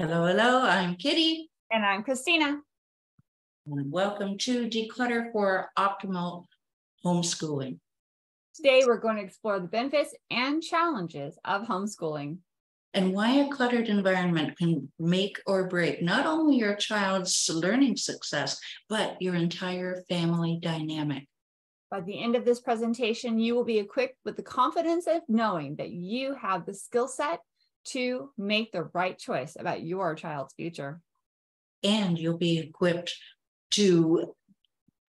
Hello, hello, I'm Kitti. And I'm Kristina. And welcome to Declutter for Optimal Homeschooling. Today, we're going to explore the benefits and challenges of homeschooling. And why a cluttered environment can make or break not only your child's learning success, but your entire family dynamic. By the end of this presentation, you will be equipped with the confidence of knowing that you have the skill set to make the right choice about your child's future. And you'll be equipped to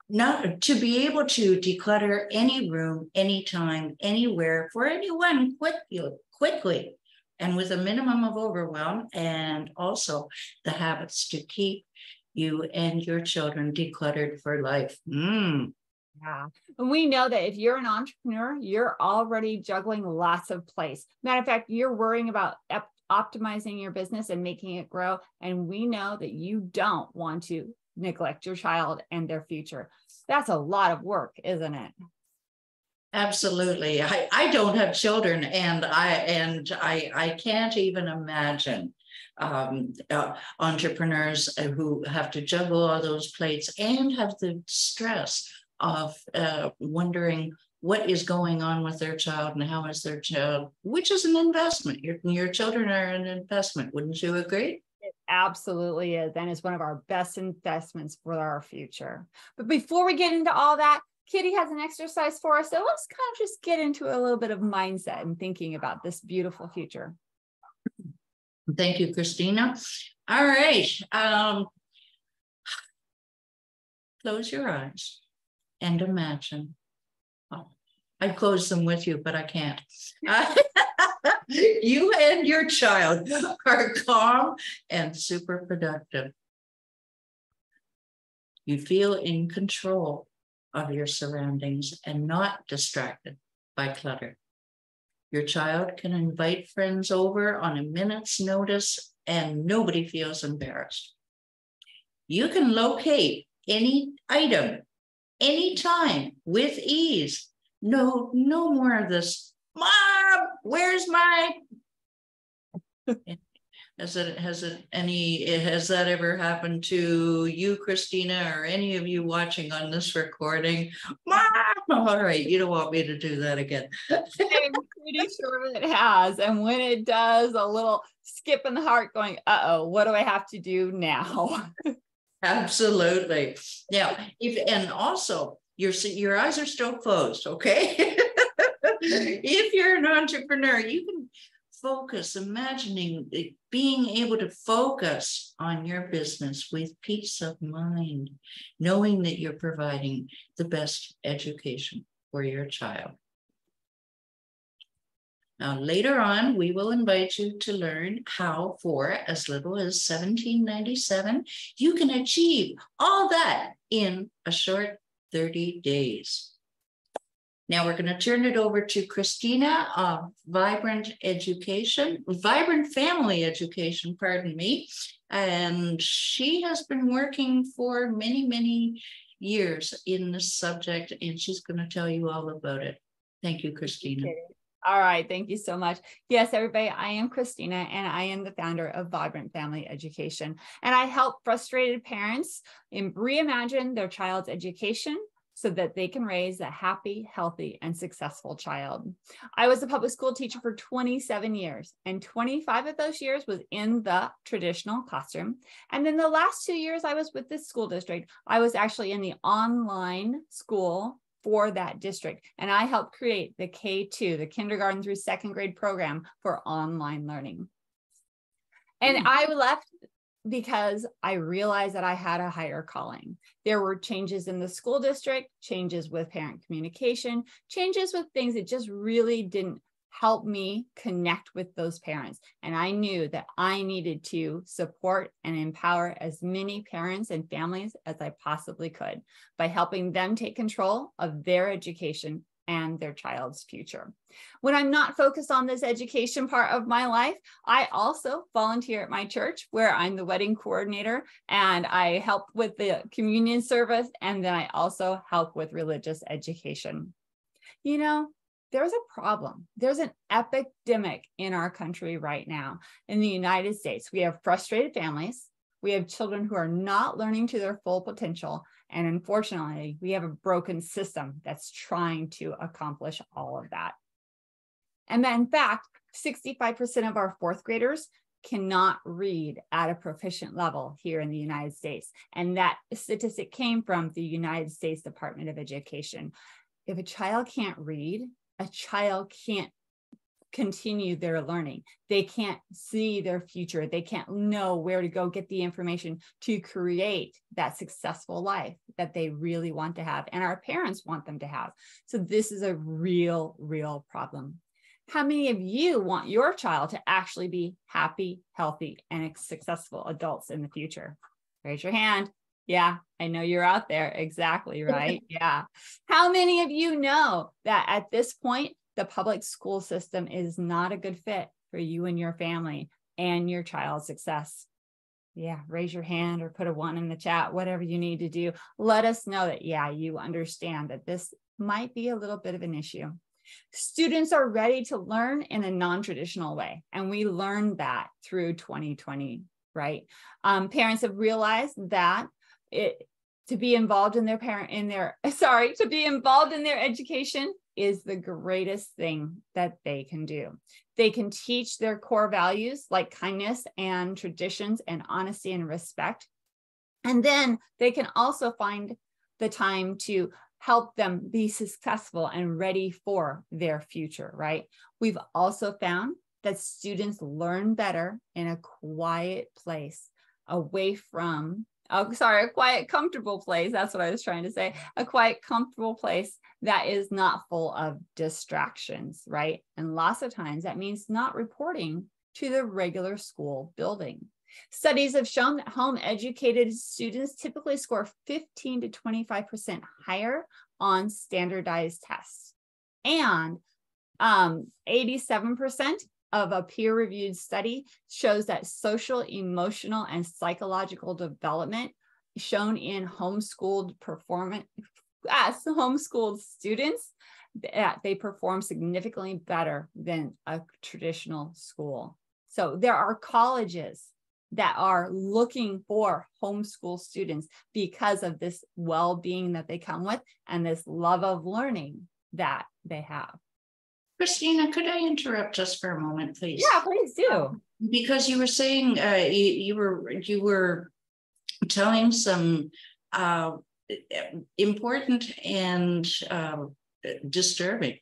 not to be able to declutter any room, anytime, anywhere for anyone quickly, quickly and with a minimum of overwhelm, and also the habits to keep you and your children decluttered for life. Mm. Yeah. And we know that if you're an entrepreneur, you're already juggling lots of plates. Matter of fact, you're worrying about optimizing your business and making it grow. And we know that you don't want to neglect your child and their future. That's a lot of work, isn't it? Absolutely. I, I don't have children and I and I I can't even imagine um, uh, entrepreneurs who have to juggle all those plates and have the stress of uh, wondering what is going on with their child and how is their child, which is an investment. Your, your children are an investment. Wouldn't you agree? It absolutely is. And it's one of our best investments for our future. But before we get into all that, Kitti has an exercise for us. So let's kind of just get into a little bit of mindset and thinking about this beautiful future. Thank you, Kristina. All right. Um, close your eyes and imagine. Oh, I'd close them with you, but I can't. you and your child are calm and super productive. You feel in control of your surroundings and not distracted by clutter. Your child can invite friends over on a minute's notice and nobody feels embarrassed. You can locate any item anytime with ease. No, no more of this. Mom, where's my? has it has it any has that ever happened to you, Kristina, or any of you watching on this recording? Mom, all right, you don't want me to do that again. I'm pretty sure it has, and when it does, a little skip in the heart, going, "Uh oh, what do I have to do now?" Absolutely. Yeah. If and also your your eyes are still closed, okay? if you're an entrepreneur, you can focus, imagining eh, being able to focus on your business with peace of mind, knowing that you're providing the best education for your child. Now, later on, we will invite you to learn how, for as little as 1797, you can achieve all that in a short 30 days. Now we're going to turn it over to Kristina of Vibrant Education, Vibrant Family Education, pardon me. And she has been working for many, many years in this subject, and she's going to tell you all about it. Thank you, Kristina. All right. Thank you so much. Yes, everybody, I am Kristina and I am the founder of Vibrant Family Education. And I help frustrated parents reimagine their child's education so that they can raise a happy, healthy, and successful child. I was a public school teacher for 27 years, and 25 of those years was in the traditional classroom. And then the last two years I was with this school district, I was actually in the online school for that district. And I helped create the K2, the kindergarten through second grade program for online learning. And mm. I left because I realized that I had a higher calling. There were changes in the school district, changes with parent communication, changes with things that just really didn't help me connect with those parents. And I knew that I needed to support and empower as many parents and families as I possibly could by helping them take control of their education and their child's future. When I'm not focused on this education part of my life, I also volunteer at my church where I'm the wedding coordinator and I help with the communion service. And then I also help with religious education. You know, there's a problem. There's an epidemic in our country right now. In the United States, we have frustrated families. We have children who are not learning to their full potential. And unfortunately, we have a broken system that's trying to accomplish all of that. And then, in fact, 65% of our fourth graders cannot read at a proficient level here in the United States. And that statistic came from the United States Department of Education. If a child can't read, a child can't continue their learning. They can't see their future. They can't know where to go get the information to create that successful life that they really want to have and our parents want them to have. So, this is a real, real problem. How many of you want your child to actually be happy, healthy, and successful adults in the future? Raise your hand. Yeah, I know you're out there. Exactly right. yeah. How many of you know that at this point, the public school system is not a good fit for you and your family and your child's success? Yeah, raise your hand or put a one in the chat, whatever you need to do. Let us know that, yeah, you understand that this might be a little bit of an issue. Students are ready to learn in a non traditional way. And we learned that through 2020, right? Um, parents have realized that it, to be involved in their parent in their sorry to be involved in their education is the greatest thing that they can do. They can teach their core values like kindness and traditions and honesty and respect. And then they can also find the time to help them be successful and ready for their future right? We've also found that students learn better in a quiet place away from oh, sorry, a quiet, comfortable place. That's what I was trying to say. A quiet, comfortable place that is not full of distractions, right? And lots of times that means not reporting to the regular school building. Studies have shown that home educated students typically score 15 to 25% higher on standardized tests. And um, 87% of a peer reviewed study shows that social, emotional, and psychological development shown in homeschooled performance as homeschooled students that they perform significantly better than a traditional school. So there are colleges that are looking for homeschool students because of this well-being that they come with and this love of learning that they have. Kristina, could I interrupt just for a moment, please? Yeah, please do. Because you were saying uh, you, you were you were telling some uh, important and uh, disturbing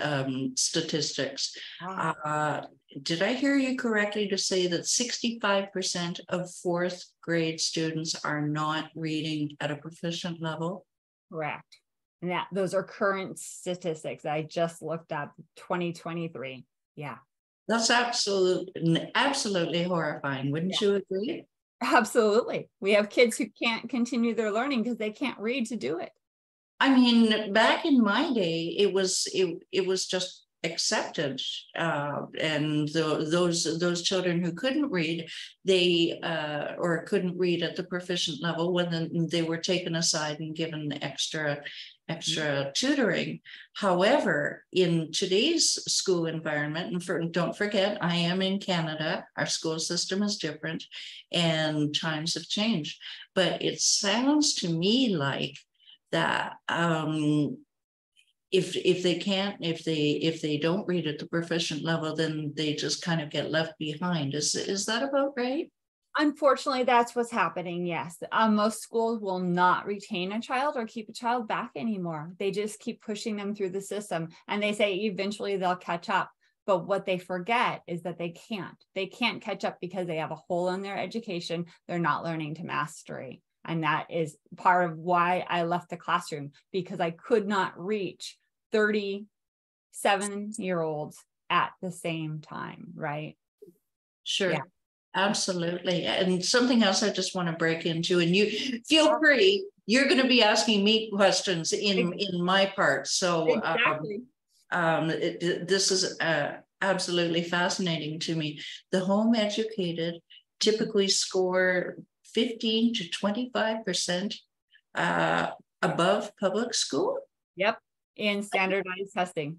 um, statistics. Ah. Uh, did I hear you correctly to say that 65% of fourth grade students are not reading at a proficient level? Correct. And that those are current statistics I just looked up 2023. Yeah. That's absolutely absolutely horrifying. Wouldn't yeah. you agree? Absolutely. We have kids who can't continue their learning because they can't read to do it. I mean, back in my day, it was it, it was just accepted uh, and the, those those children who couldn't read they uh, or couldn't read at the proficient level when they were taken aside and given extra extra tutoring. However in today's school environment and for, don't forget i am in canada. Our school system is different and times have changed. But it sounds to me like that um, if if they can't if they if they don't read at the proficient level then they just kind of get left behind. Is is that about right unfortunately that's what's happening yes uh, most schools will not retain a child or keep a child back anymore they just keep pushing them through the system and they say eventually they'll catch up but what they forget is that they can't they can't catch up because they have a hole in their education they're not learning to mastery and that is part of why I left the classroom because I could not reach 37 year olds at the same time, right? Sure. Yeah. Absolutely. And something else I just want to break into, and you feel free, you're going to be asking me questions in, in my part. So um, exactly. um, um, it, this is uh, absolutely fascinating to me. The home educated typically score 15 to 25% uh, above public school. Yep in standardized testing.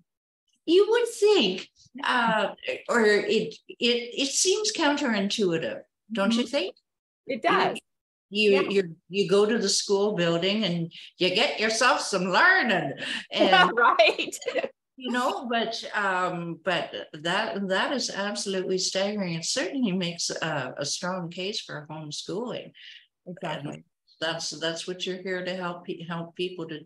You would think, uh, or it it it seems counterintuitive, don't you mm-hmm. think? It does. You yeah. you you go to the school building and you get yourself some learning, and yeah, right. you know, but um, but that that is absolutely staggering. It certainly makes a, a strong case for homeschooling. Exactly. And that's that's what you're here to help help people to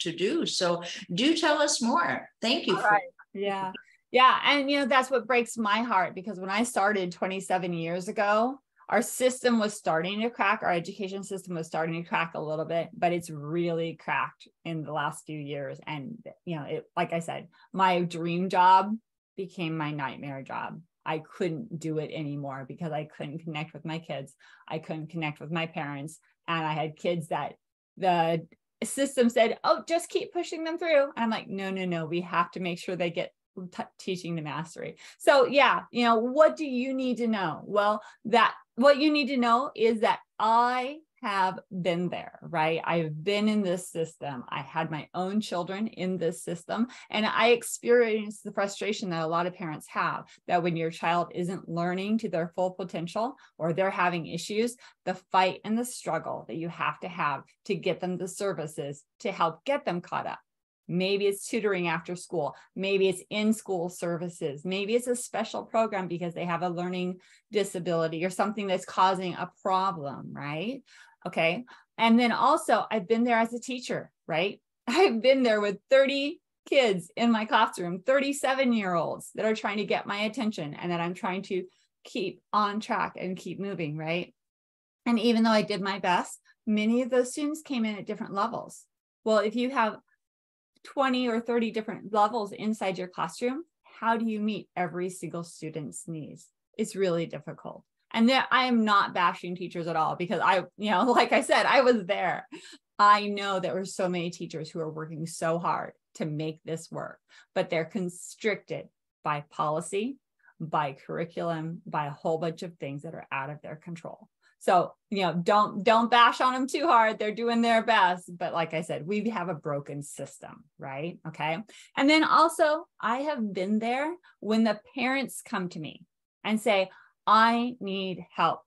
to do. So do tell us more. Thank you. For- yeah. Yeah. And you know, that's what breaks my heart because when I started 27 years ago, our system was starting to crack, our education system was starting to crack a little bit, but it's really cracked in the last few years. And you know, it like I said, my dream job became my nightmare job. I couldn't do it anymore because I couldn't connect with my kids. I couldn't connect with my parents and I had kids that the system said, "Oh, just keep pushing them through." And I'm like, "No, no, no. We have to make sure they get t- teaching to mastery." So, yeah, you know, what do you need to know? Well, that what you need to know is that I have been there, right? I've been in this system. I had my own children in this system, and I experienced the frustration that a lot of parents have that when your child isn't learning to their full potential or they're having issues, the fight and the struggle that you have to have to get them the services to help get them caught up. Maybe it's tutoring after school. Maybe it's in school services. Maybe it's a special program because they have a learning disability or something that's causing a problem, right? Okay. And then also, I've been there as a teacher, right? I've been there with 30 kids in my classroom, 37 year olds that are trying to get my attention and that I'm trying to keep on track and keep moving, right? And even though I did my best, many of those students came in at different levels. Well, if you have 20 or 30 different levels inside your classroom, how do you meet every single student's needs? It's really difficult and I am not bashing teachers at all because I, you know, like I said, I was there. I know there were so many teachers who are working so hard to make this work, but they're constricted by policy, by curriculum, by a whole bunch of things that are out of their control. So, you know, don't don't bash on them too hard. They're doing their best, but like I said, we have a broken system, right? Okay? And then also, I have been there when the parents come to me and say, I need help.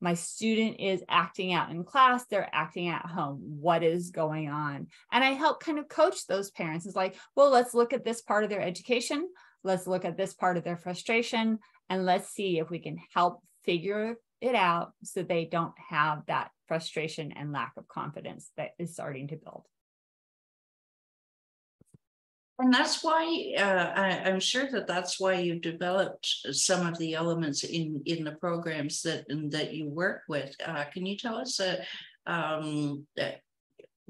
My student is acting out in class, they're acting at home. What is going on? And I help kind of coach those parents. It's like, well, let's look at this part of their education. Let's look at this part of their frustration and let's see if we can help figure it out so they don't have that frustration and lack of confidence that is starting to build. And that's why uh, I, am sure that that's why you developed some of the elements in in the programs that that you work with. Uh, can you tell us? Uh, um, uh,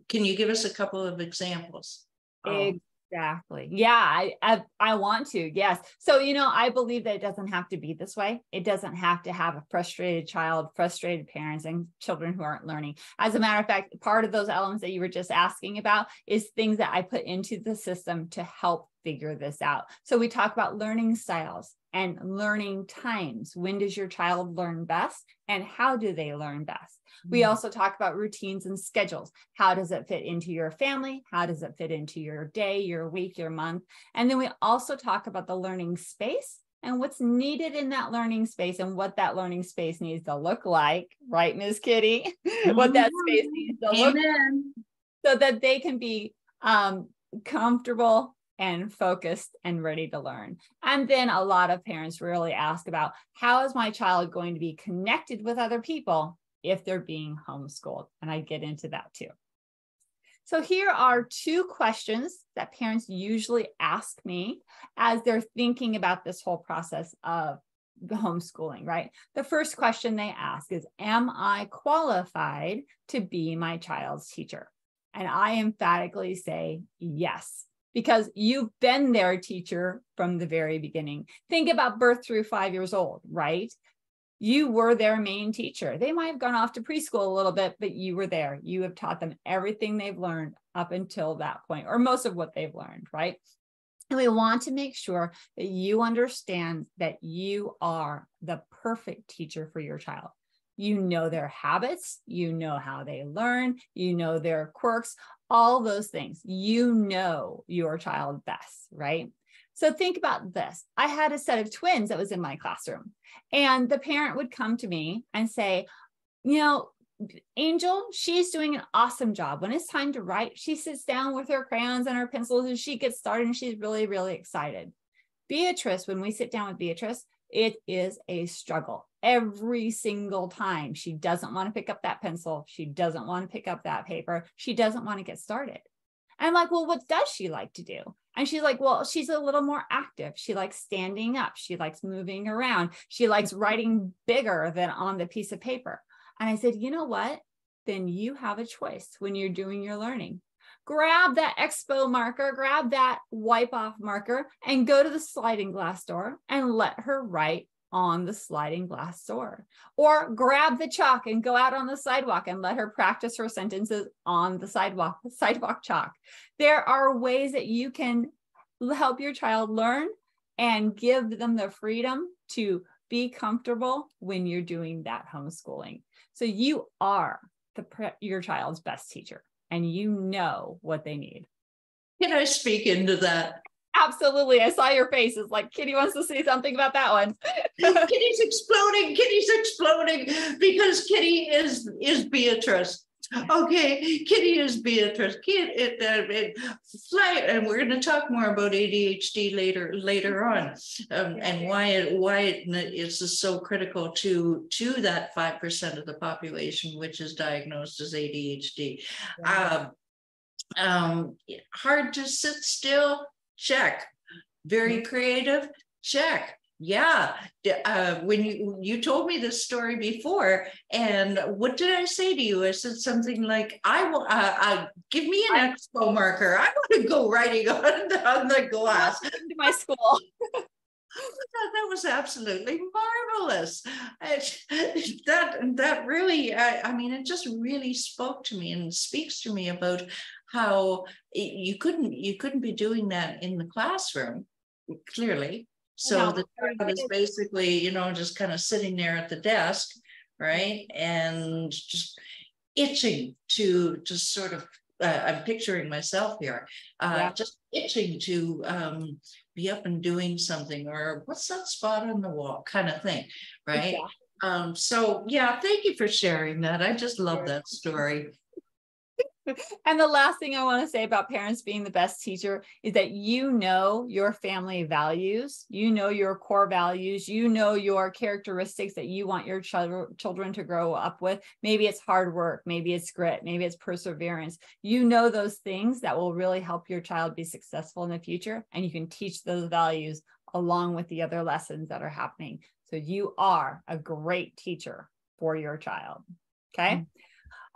can you give us a couple of examples? Um, Exactly. Yeah, I, I, I want to. Yes. So you know, I believe that it doesn't have to be this way. It doesn't have to have a frustrated child, frustrated parents, and children who aren't learning. As a matter of fact, part of those elements that you were just asking about is things that I put into the system to help figure this out. So we talk about learning styles and learning times. When does your child learn best, and how do they learn best? We mm-hmm. also talk about routines and schedules. How does it fit into your family? How does it fit into your day, your week, your month? And then we also talk about the learning space and what's needed in that learning space and what that learning space needs to look like, right, Miss Kitti? what that space mm-hmm. needs to Amen. look like so that they can be um, comfortable and focused and ready to learn. And then a lot of parents really ask about how is my child going to be connected with other people if they're being homeschooled. And I get into that too. So here are two questions that parents usually ask me as they're thinking about this whole process of homeschooling, right? The first question they ask is Am I qualified to be my child's teacher? And I emphatically say yes, because you've been their teacher from the very beginning. Think about birth through five years old, right? You were their main teacher. They might have gone off to preschool a little bit, but you were there. You have taught them everything they've learned up until that point, or most of what they've learned, right? And we want to make sure that you understand that you are the perfect teacher for your child. You know their habits, you know how they learn, you know their quirks, all those things. You know your child best, right? So think about this. I had a set of twins that was in my classroom, and the parent would come to me and say, you know, Angel, she's doing an awesome job. When it's time to write, she sits down with her crayons and her pencils and she gets started and she's really, really excited. Beatrice, when we sit down with Beatrice, it is a struggle every single time. She doesn't want to pick up that pencil. She doesn't want to pick up that paper. She doesn't want to get started. I'm like, well, what does she like to do? And she's like, well, she's a little more active. She likes standing up. She likes moving around. She likes writing bigger than on the piece of paper. And I said, you know what? Then you have a choice when you're doing your learning. Grab that expo marker, grab that wipe off marker, and go to the sliding glass door and let her write on the sliding glass door. Or grab the chalk and go out on the sidewalk and let her practice her sentences on the sidewalk, sidewalk chalk. There are ways that you can help your child learn and give them the freedom to be comfortable when you're doing that homeschooling. So you are the your child's best teacher and you know what they need. Can I speak into that? Absolutely. I saw your faces like Kitti wants to say something about that one. Kitti's exploding. Kitti's exploding because Kitti is is Beatrice. Okay, Kitti is Beatrice. Kid, it, uh, it, flight, and we're going to talk more about ADHD later later on, um, and why it why it is so critical to to that five percent of the population which is diagnosed as ADHD. Um, um, hard to sit still, check. Very mm-hmm. creative, check. Yeah, uh, when you you told me this story before, and what did I say to you? I said something like, "I will uh, uh, give me an expo marker. I want to go writing on, on the glass." To my school. that was absolutely marvelous. that that really, I, I mean, it just really spoke to me and speaks to me about how you couldn't you couldn't be doing that in the classroom clearly. So no, the child is basically you know just kind of sitting there at the desk right and just itching to just sort of uh, i'm picturing myself here uh, yeah. just itching to um, be up and doing something or what's that spot on the wall kind of thing right? Um, so yeah thank you for sharing that. I just love that story and the last thing I want to say about parents being the best teacher is that you know your family values, you know your core values, you know your characteristics that you want your ch- children to grow up with. Maybe it's hard work, maybe it's grit, maybe it's perseverance. You know those things that will really help your child be successful in the future, and you can teach those values along with the other lessons that are happening. So you are a great teacher for your child. Okay. Mm-hmm.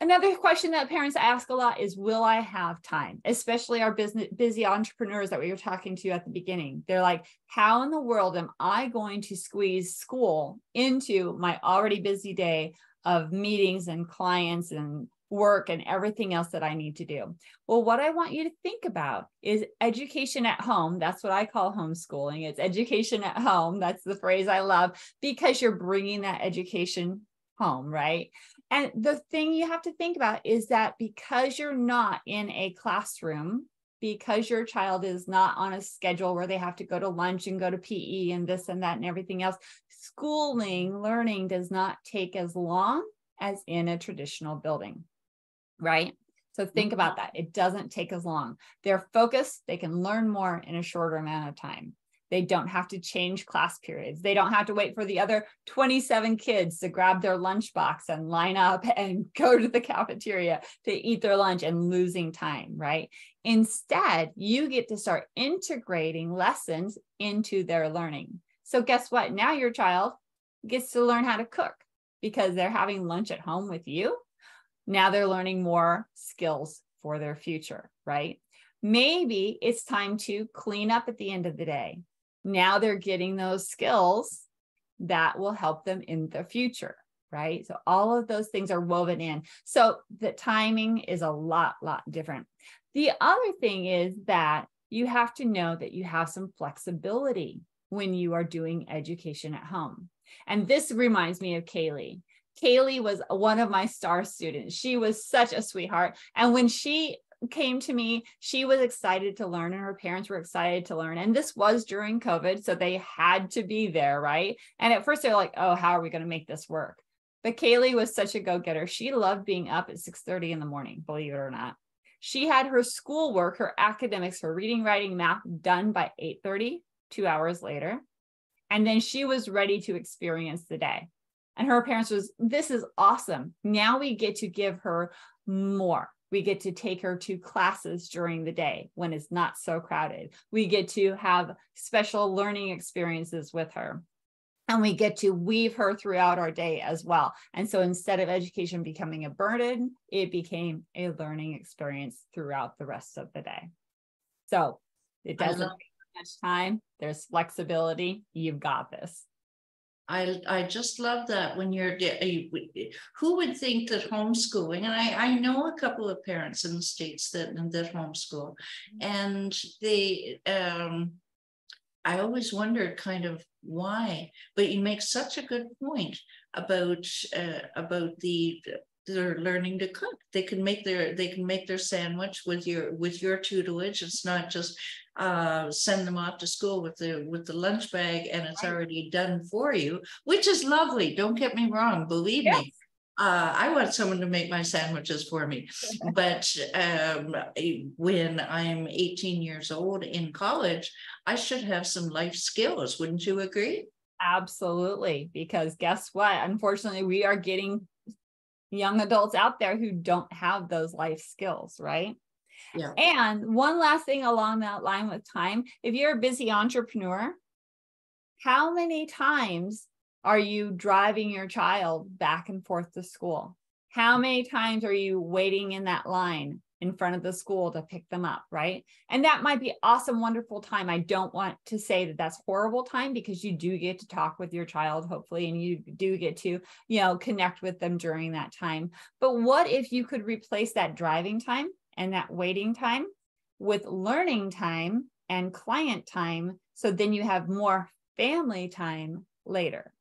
Another question that parents ask a lot is Will I have time? Especially our business busy entrepreneurs that we were talking to at the beginning. They're like, How in the world am I going to squeeze school into my already busy day of meetings and clients and work and everything else that I need to do. Well, what I want you to think about is education at home. That's what I call homeschooling. It's education at home. That's the phrase I love because you're bringing that education home, right? And the thing you have to think about is that because you're not in a classroom, because your child is not on a schedule where they have to go to lunch and go to PE and this and that and everything else, schooling, learning does not take as long as in a traditional building, right? So think about mm-hmm. that. It doesn't take as long. They're focused, they can learn more in a shorter amount of time. They don't have to change class periods. They don't have to wait for the other 27 kids to grab their lunchbox and line up and go to the cafeteria to eat their lunch and losing time, right? Instead, you get to start integrating lessons into their learning. So, guess what? Now your child gets to learn how to cook because they're having lunch at home with you. Now they're learning more skills for their future, right? Maybe it's time to clean up at the end of the day now they're getting those skills that will help them in the future right? So all of those things are woven in. So the timing is a lot lot different. The other thing is that you have to know that you have some flexibility when you are doing education at home. And this reminds me of kaylee. Kaylee was one of my star students. She was such a sweetheart. And when she came to me. She was excited to learn, and her parents were excited to learn. And this was during COVID, so they had to be there, right? And at first they're like, "Oh, how are we going to make this work?" But Kaylee was such a go-getter. She loved being up at 6:30 in the morning, believe it or not. She had her schoolwork, her academics, her reading, writing, math done by 8:30, two hours later. And then she was ready to experience the day. And her parents was, this is awesome. Now we get to give her more. We get to take her to classes during the day when it's not so crowded. We get to have special learning experiences with her. And we get to weave her throughout our day as well. And so instead of education becoming a burden, it became a learning experience throughout the rest of the day. So it doesn't take much time. There's flexibility. You've got this. I I just love that when you're who would think that homeschooling and I I know a couple of parents in the states that that homeschool and they um I always wondered kind of why but you make such a good point about uh, about the they're learning to cook they can make their they can make their sandwich with your with your tutelage it's not just uh, send them off to school with the with the lunch bag and it's already done for you which is lovely don't get me wrong believe yes. me uh, I want someone to make my sandwiches for me. But um, when I'm 18 years old in college, I should have some life skills. Wouldn't you agree? Absolutely. Because guess what? Unfortunately, we are getting young adults out there who don't have those life skills, right? Yeah. And one last thing along that line with time, if you're a busy entrepreneur, how many times are you driving your child back and forth to school? How many times are you waiting in that line in front of the school to pick them up, right? And that might be awesome, wonderful time. I don't want to say that that's horrible time because you do get to talk with your child, hopefully, and you do get to, you know, connect with them during that time. But what if you could replace that driving time and that waiting time with learning time and client time? So then you have more family time later.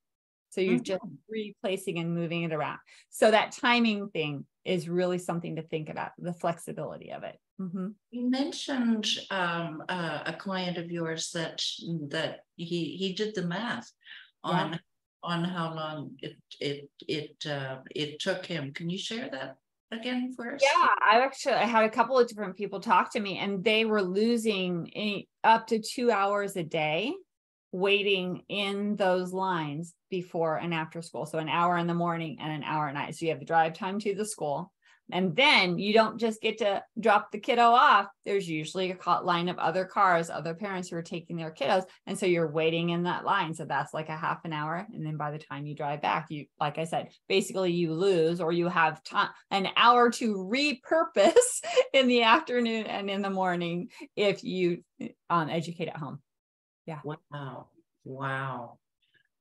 So you're mm-hmm. just replacing and moving it around. So that timing thing is really something to think about the flexibility of it. Mm-hmm. You mentioned um, uh, a client of yours that that he he did the math on yeah. on how long it it it uh, it took him. Can you share that? again for us? Yeah, I actually I had a couple of different people talk to me and they were losing a, up to two hours a day waiting in those lines before and after school. So an hour in the morning and an hour at night. So you have the drive time to the school. And then you don't just get to drop the kiddo off. There's usually a line of other cars, other parents who are taking their kiddos. And so you're waiting in that line. So that's like a half an hour. And then by the time you drive back, you, like I said, basically you lose or you have time, an hour to repurpose in the afternoon and in the morning if you um, educate at home. Yeah. Wow. Wow.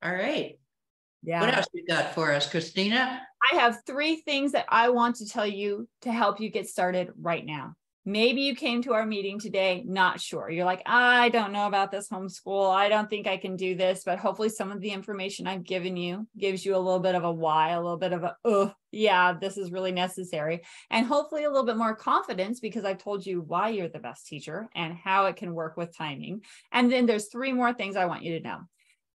All right. Yeah. What else you got for us, Kristina? I have three things that I want to tell you to help you get started right now. Maybe you came to our meeting today, not sure. You're like, I don't know about this homeschool. I don't think I can do this, but hopefully some of the information I've given you gives you a little bit of a why, a little bit of a, oh, yeah, this is really necessary. And hopefully a little bit more confidence because I've told you why you're the best teacher and how it can work with timing. And then there's three more things I want you to know.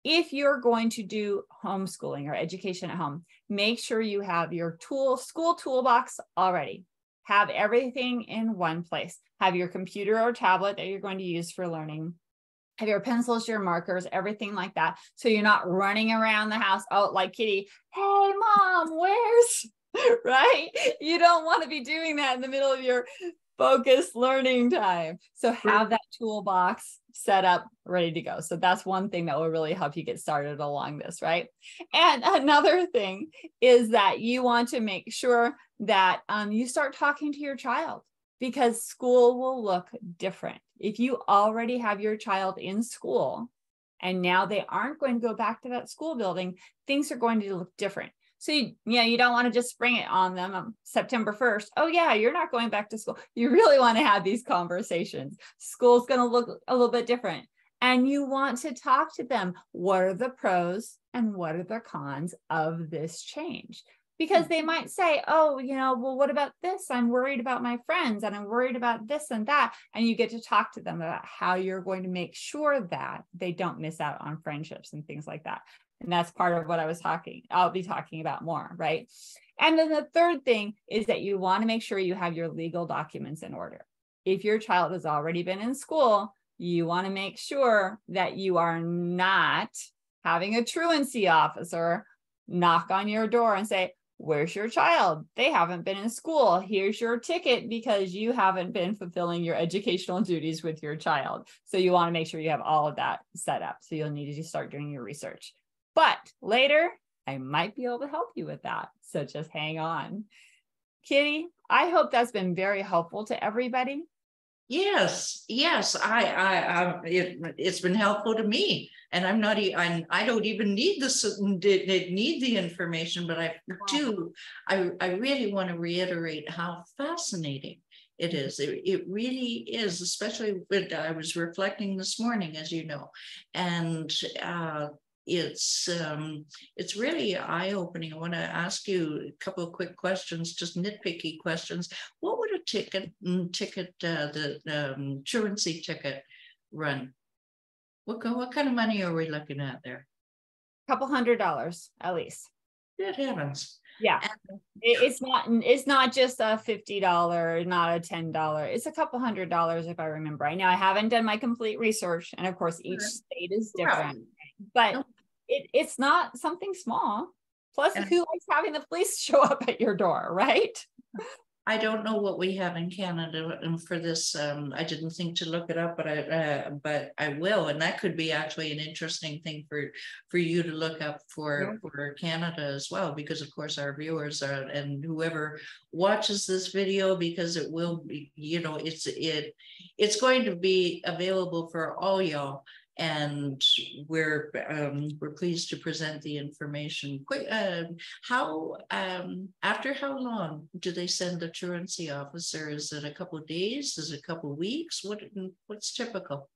If you're going to do homeschooling or education at home, make sure you have your tool school toolbox already have everything in one place. Have your computer or tablet that you're going to use for learning. Have your pencils, your markers, everything like that. So you're not running around the house, oh, like Kitti, hey, mom, where's, right? You don't want to be doing that in the middle of your focused learning time. So have that toolbox set up, ready to go. So that's one thing that will really help you get started along this, right? And another thing is that you want to make sure that um, you start talking to your child because school will look different. If you already have your child in school and now they aren't going to go back to that school building, things are going to look different. So you, you know, you don't want to just spring it on them on September 1st. Oh yeah, you're not going back to school. You really want to have these conversations. School's going to look a little bit different. And you want to talk to them. What are the pros and what are the cons of this change? because they mm-hmm. might say, Oh, you know, well, what about this? I'm worried about my friends and I'm worried about this and that. And you get to talk to them about how you're going to make sure that they don't miss out on friendships and things like that. And that's part of what I was talking, I'll be talking about more, right? And then the third thing is that you want to make sure you have your legal documents in order. If your child has already been in school, you want to make sure that you are not having a truancy officer knock on your door and say, Where's your child? They haven't been in school. Here's your ticket because you haven't been fulfilling your educational duties with your child. So you want to make sure you have all of that set up. So you'll need to start doing your research. But later, I might be able to help you with that. So just hang on. Kitti, I hope that's been very helpful to everybody. Yes, yes, I, I, I it, it's been helpful to me, and I'm not, I'm, I don't even need this, need the information, but I do, I, I really want to reiterate how fascinating it is. It, it really is, especially when I was reflecting this morning, as you know, and uh, it's um, it's really eye opening. I want to ask you a couple of quick questions, just nitpicky questions. What would a ticket mm, ticket uh, the um, truancy ticket run? What what kind of money are we looking at there? A couple hundred dollars at least. Good heavens! Yeah, it's not it's not just a fifty dollar, not a ten dollar. It's a couple hundred dollars if I remember right. Now I haven't done my complete research, and of course each state is different. But it, it's not something small. Plus, and who likes having the police show up at your door, right? I don't know what we have in Canada and for this. Um, I didn't think to look it up, but I uh, but I will, and that could be actually an interesting thing for for you to look up for yeah. for Canada as well, because of course our viewers are and whoever watches this video, because it will be, you know, it's it it's going to be available for all y'all and we're um, we're pleased to present the information. Quick, uh, how um, after how long do they send the truancy officer? Is it a couple of days? Is it a couple of weeks? What what's typical?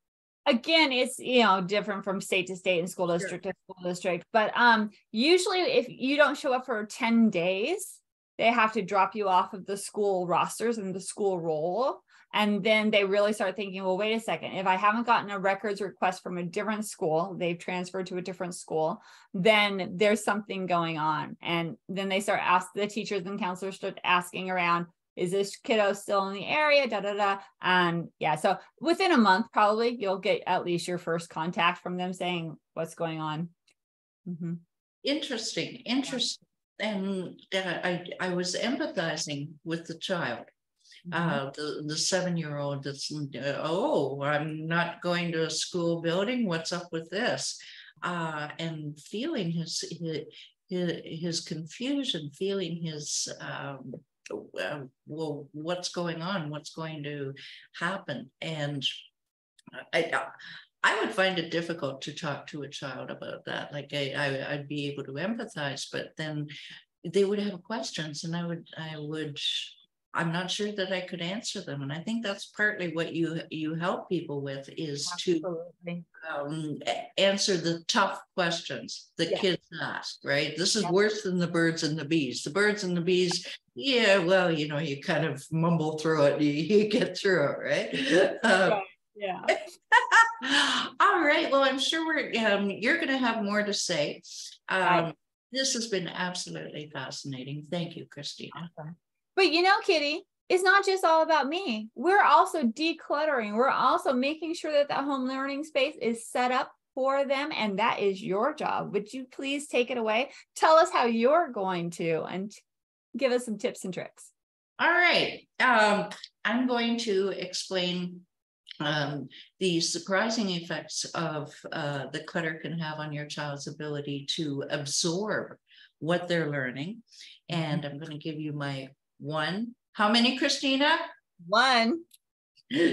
Again, it's you know different from state to state and school district sure. to school district, but um, usually if you don't show up for ten days, they have to drop you off of the school rosters and the school roll and then they really start thinking, well, wait a second, if I haven't gotten a records request from a different school, they've transferred to a different school, then there's something going on. And then they start asking the teachers and counselors start asking around, is this kiddo still in the area? Da da da. And yeah, so within a month, probably you'll get at least your first contact from them saying what's going on. Mm-hmm. Interesting, interesting. And uh, I, I was empathizing with the child. Uh, the, the seven year old that's, uh, oh, I'm not going to a school building. What's up with this? Uh, and feeling his, his, his confusion, feeling his, um, uh, well, what's going on? What's going to happen? And I, I would find it difficult to talk to a child about that. Like I, I, would be able to empathize, but then they would have questions, and I would, I would I'm not sure that I could answer them. And I think that's partly what you you help people with is Absolutely. to um, answer the tough questions that yeah. kids ask, right? This is yeah. worse than the birds and the bees. The birds and the bees, yeah, well, you know, you kind of mumble through it, you, you get through it, right? Um, yeah. All right. Well, I'm sure we're um, you're going to have more to say. Um, right. This has been absolutely fascinating. Thank you, Kristina. Awesome. But you know, Kitti, it's not just all about me. We're also decluttering. We're also making sure that that home learning space is set up for them. And that is your job. Would you please take it away? Tell us how you're going to and give us some tips and tricks. All right. Um, I'm going to explain um, the surprising effects of uh, the clutter can have on your child's ability to absorb what they're learning. And I'm going to give you my one. How many, Kristina? One.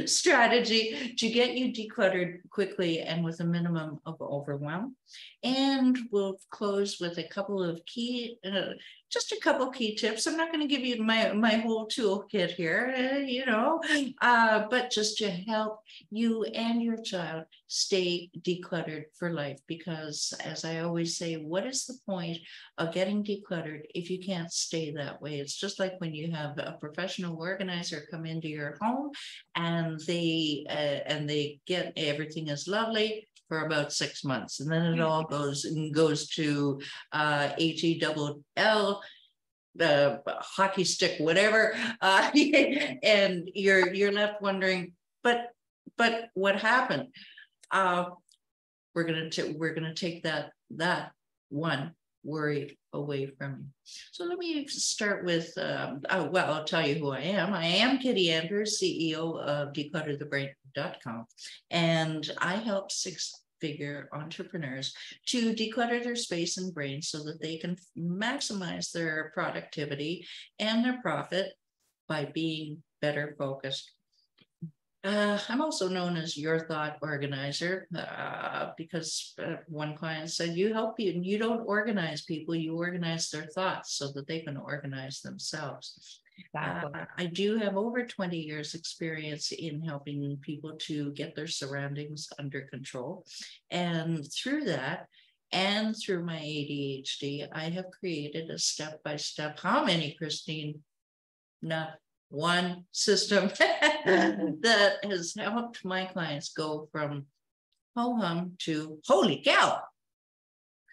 strategy to get you decluttered quickly and with a minimum of overwhelm. And we'll close with a couple of key, uh, just a couple key tips. I'm not going to give you my, my whole toolkit here, uh, you know, uh, but just to help you and your child stay decluttered for life. Because as I always say, what is the point of getting decluttered if you can't stay that way? It's just like when you have a professional organizer come into your home and they uh, and they get everything is lovely for about six months, and then it all goes and goes to uh, L uh, hockey stick, whatever, uh, and you're you're left wondering, but but what happened? Uh, we're gonna t- we're gonna take that that one worry away from you. So let me start with, um, oh, well, I'll tell you who I am. I am Kitti Andrews, CEO of declutterthebrain.com, and I help six figure entrepreneurs to declutter their space and brain so that they can maximize their productivity and their profit by being better focused uh, I'm also known as your thought organizer uh, because uh, one client said, You help you, and you don't organize people, you organize their thoughts so that they can organize themselves. Exactly. Uh, I do have over 20 years' experience in helping people to get their surroundings under control. And through that, and through my ADHD, I have created a step by step. How many, Kristina? Not one system that has helped my clients go from ho hum to holy cow.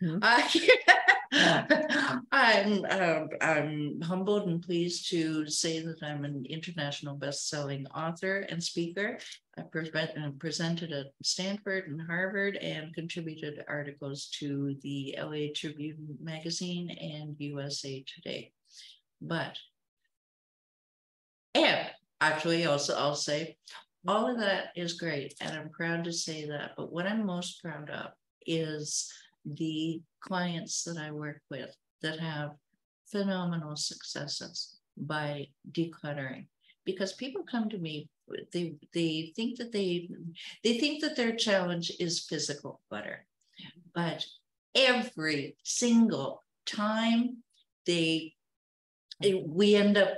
Mm-hmm. I'm uh, I'm humbled and pleased to say that I'm an international best-selling author and speaker. I pre- uh, presented at Stanford and Harvard and contributed articles to the LA Tribune magazine and USA Today. But and actually, also, I'll say all of that is great. And I'm proud to say that. But what I'm most proud of is the clients that I work with that have phenomenal successes by decluttering. Because people come to me they they think that they they think that their challenge is physical clutter. But every single time they we end up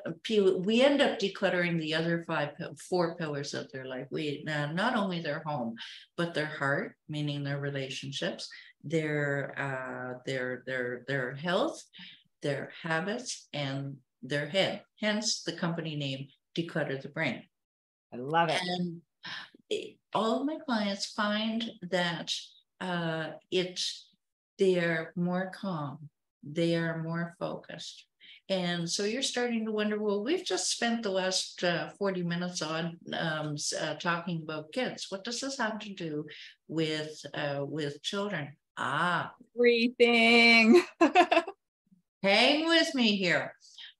we end up decluttering the other five four pillars of their life. We not only their home but their heart meaning their relationships their uh, their their their health their habits and their head hence the company name declutter the brain i love it and all of my clients find that uh, it they're more calm they are more focused and so you're starting to wonder, well, we've just spent the last uh, 40 minutes on um, uh, talking about kids. What does this have to do with uh, with children? Ah, everything. Hang with me here.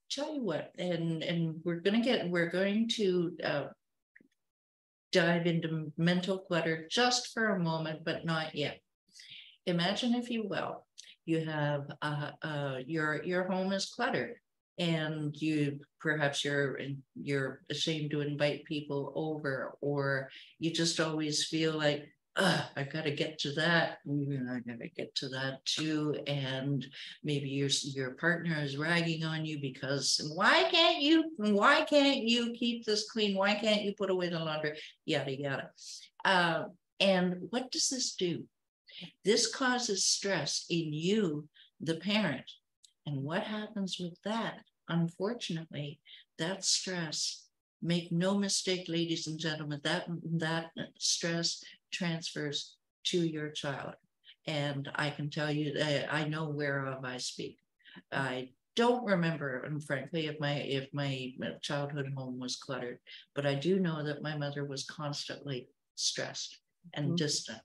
Tell you what, and and we're gonna get we're going to uh, dive into mental clutter just for a moment, but not yet. Imagine, if you will, you have uh, uh, your your home is cluttered and you perhaps you're you're ashamed to invite people over or you just always feel like I got to get to that. I got to get to that too. And maybe your your partner is ragging on you because why can't you? Why can't you keep this clean? Why can't you put away the laundry? Yada yada. Uh, and what does this do? This causes stress in you, the parent. And what happens with that? Unfortunately, that stress, make no mistake, ladies and gentlemen, that, that stress transfers to your child. And I can tell you that I know whereof I speak. I don't remember, and frankly, if my if my childhood home was cluttered, but I do know that my mother was constantly stressed and mm-hmm. distant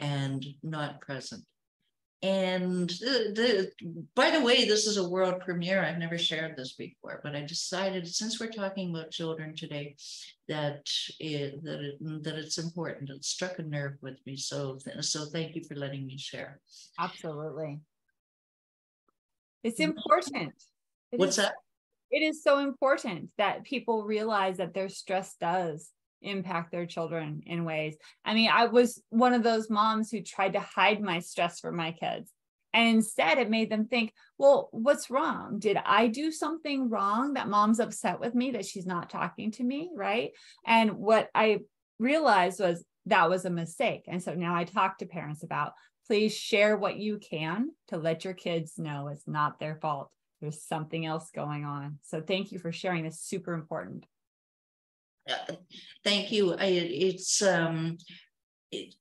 and not present. And the, the, by the way, this is a world premiere. I've never shared this before, but I decided since we're talking about children today, that it, that it, that it's important. It struck a nerve with me. So so thank you for letting me share. Absolutely, it's mm-hmm. important. It What's is, that? It is so important that people realize that their stress does impact their children in ways. I mean, I was one of those moms who tried to hide my stress from my kids. And instead, it made them think, well, what's wrong? Did I do something wrong that mom's upset with me that she's not talking to me? Right. And what I realized was that was a mistake. And so now I talk to parents about please share what you can to let your kids know it's not their fault. There's something else going on. So thank you for sharing this super important. Thank you. I, it's um, it,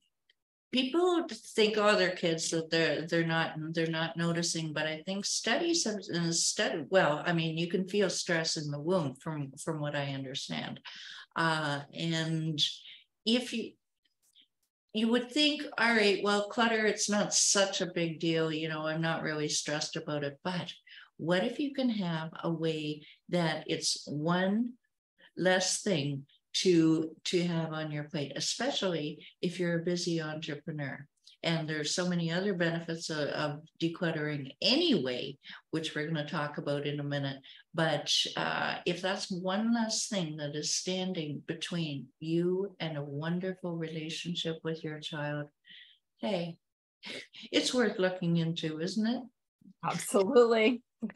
people think oh they're kids that they're they're not they're not noticing but i think studies have uh, studied well i mean you can feel stress in the womb from from what i understand uh, and if you you would think all right well clutter it's not such a big deal you know i'm not really stressed about it but what if you can have a way that it's one less thing to to have on your plate especially if you're a busy entrepreneur. And there's so many other benefits of, of decluttering anyway which we're going to talk about in a minute. But uh, if that's one less thing that is standing between you and a wonderful relationship with your child hey it's worth looking into isn't it? Absolutely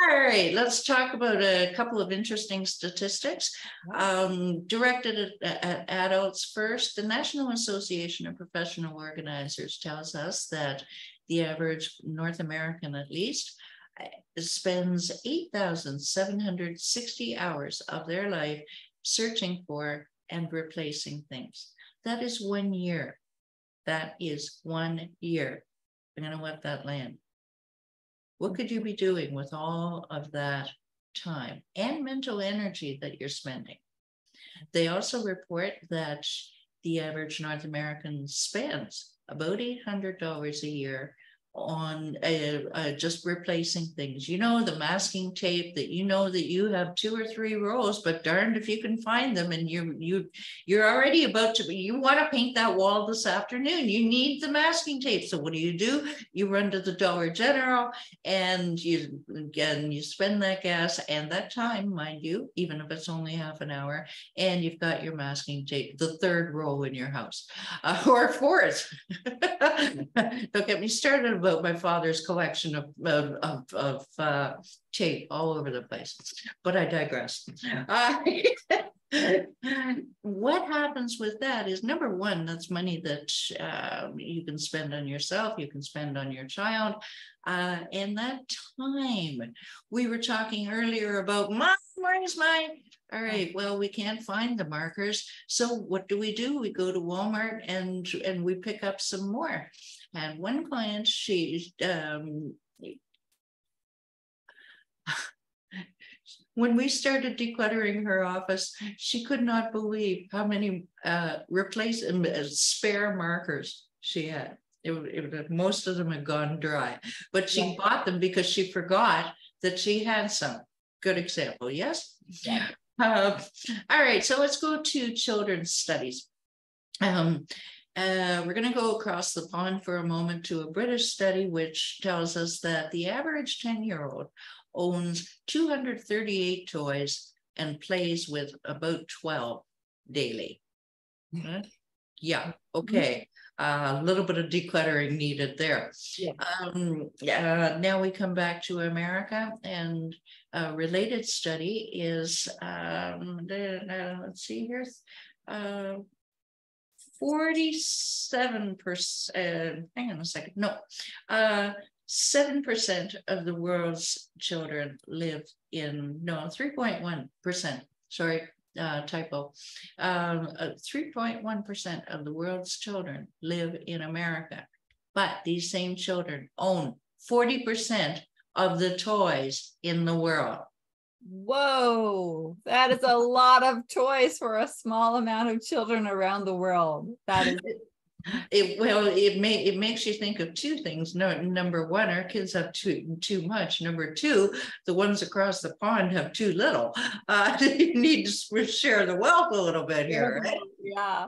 All right, let's talk about a couple of interesting statistics um, directed at, at, adults first. The National Association of Professional Organizers tells us that the average North American, at least, uh, spends 8,760 hours of their life searching for and replacing things. That is one year. That is one year. I'm going to let that land. What could you be doing with all of that time and mental energy that you're spending? They also report that the average North American spends about $800 a year on uh, uh, just replacing things. You know, the masking tape that you know that you have two or three rows, but darned if you can find them, and you you you're already about to. You want to paint that wall this afternoon. You need the masking tape. So what do you do? You run to the Dollar General, and you again you spend that gas and that time, mind you, even if it's only half an hour, and you've got your masking tape, the third row in your house, uh, or fourth. Don't get me started about my father's collection of, of, of, uh, tape all over the place, but I digress. Uh, what happens with that is number one, that's money that uh, you can spend on yourself, you can spend on your child, uh, and that time. We were talking earlier about, Mom, where's my all right, well, we can't find the markers. So what do we do? We go to Walmart and and we pick up some more. And one client, she um, when we started decluttering her office, she could not believe how many uh, replace uh, spare markers she had. It, it, most of them had gone dry, but she yeah. bought them because she forgot that she had some. Good example, yes? Yeah. Uh, all right, so let's go to children's studies. Um, uh, we're going to go across the pond for a moment to a British study, which tells us that the average 10 year old owns 238 toys and plays with about 12 daily. Hmm. Yeah, okay. Uh, a little bit of decluttering needed there. Yeah. Um, uh, now we come back to America, and a related study is um, uh, let's see here. Uh, 47%, uh, hang on a second, no, uh, 7% of the world's children live in, no, 3.1%, sorry, uh, typo. Um, 3.1% of the world's children live in America, but these same children own 40% of the toys in the world. Whoa, that is a lot of toys for a small amount of children around the world. That is it. Well it may it makes you think of two things. No number one our kids have too too much. Number two the ones across the pond have too little. Uh you need to share the wealth a little bit here right? Yeah.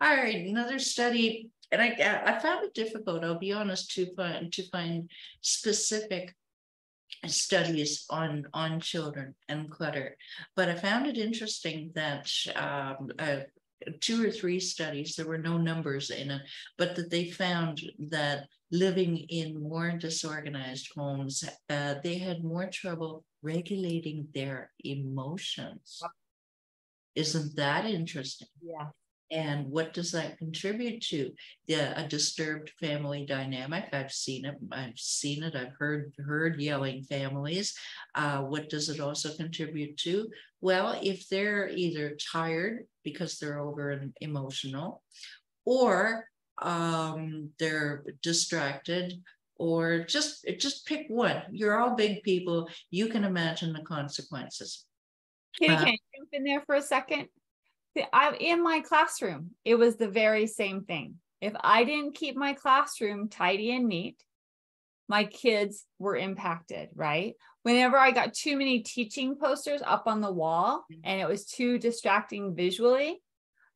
All right another study and i i found it difficult i'll be honest to find to find specific studies on on children and clutter. But i found it interesting that um, uh, two or three studies there were no numbers in it but that they found that living in more disorganized homes uh, they had more trouble regulating their emotions. Isn't that interesting? Yeah and what does that contribute to? The, a disturbed family dynamic. I've seen it. I've seen it. I've heard heard yelling families. Uh, what does it also contribute to? Well, if they're either tired because they're over emotional, or um, they're distracted, or just just pick one. You're all big people. You can imagine the consequences. Kitti, uh, can I jump in there for a second? I, in my classroom, it was the very same thing. If I didn't keep my classroom tidy and neat, my kids were impacted, right? Whenever I got too many teaching posters up on the wall mm-hmm. and it was too distracting visually,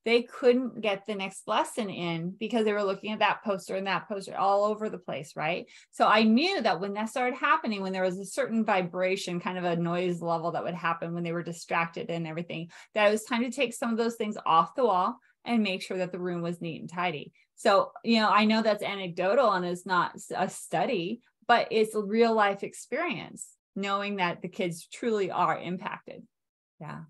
they couldn't get the next lesson in because they were looking at that poster and that poster all over the place, right? So I knew that when that started happening, when there was a certain vibration, kind of a noise level that would happen when they were distracted and everything, that it was time to take some of those things off the wall and make sure that the room was neat and tidy. So, you know, I know that's anecdotal and it's not a study, but it's a real life experience knowing that the kids truly are impacted. Yeah.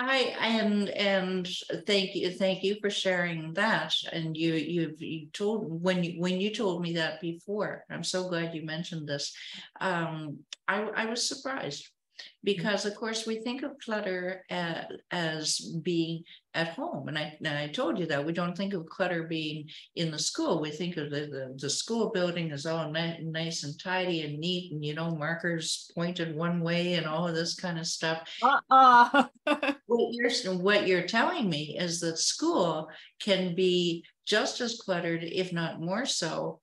I and and thank you thank you for sharing that. And you you've you told when you when you told me that before I'm so glad you mentioned this. Um I I was surprised Mm-hmm. because of course we think of clutter as, as being at home and I, and I told you that we don't think of clutter being in the school. We think of the, the, the school building is all ni- nice and tidy and neat and you know markers pointed one way and all of this kind of stuff. Uh-uh. what you're what you're telling me is that school can be just as cluttered if not more so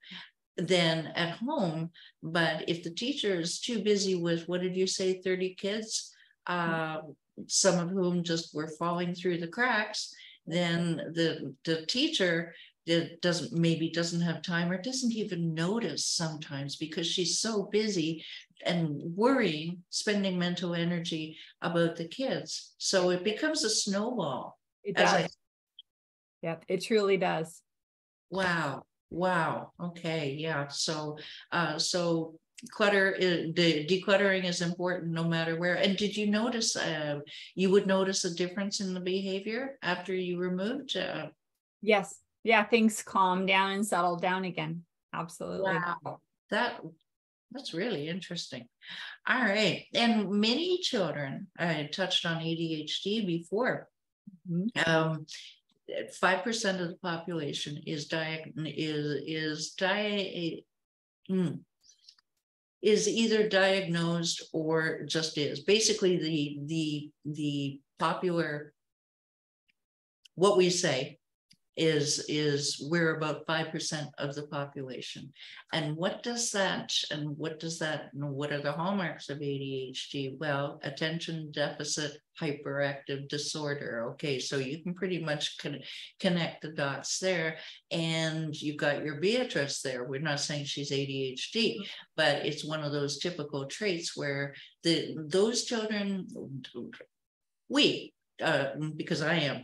than at home. But if the teacher is too busy with, what did you say, 30 kids, uh, some of whom just were falling through the cracks, then the, the teacher doesn't maybe doesn't have time or doesn't even notice sometimes because she's so busy and worrying spending mental energy about the kids. So it becomes a snowball it does. I, yep it truly does. Wow Wow. Okay. Yeah. So, uh, so clutter is, the decluttering is important no matter where. And did you notice? Uh, you would notice a difference in the behavior after you removed. Uh, yes. Yeah. Things calm down and settle down again. Absolutely. Wow. That that's really interesting. All right. And many children, I touched on ADHD before. Mm-hmm. Um, five percent of the population is diag is is di mm, is either diagnosed or just is. Basically the the the popular what we say is is we're about 5% of the population. And what does that and what does that what are the hallmarks of adhd well attention deficit hyperactive disorder. Okay so you can pretty much con- connect the dots there. And you've got your beatrice there. We're not saying she's adhd but it's one of those typical traits where the those children we uh, because I am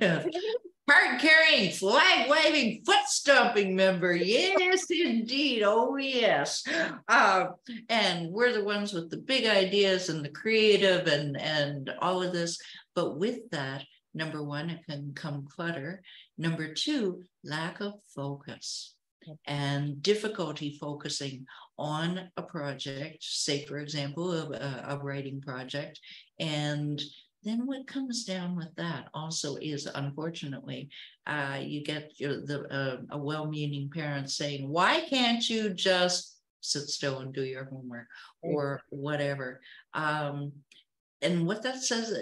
card carrying, flag waving, foot stomping member. Yes, indeed. Oh, yes. Uh, and we're the ones with the big ideas and the creative and, and all of this. But with that, number one, it can come clutter. Number two, lack of focus and difficulty focusing on a project, say, for example, a, a writing project, and then what comes down with that also is unfortunately uh, you get your, the uh, a well-meaning parent saying why can't you just sit still and do your homework or whatever? Um, and what that says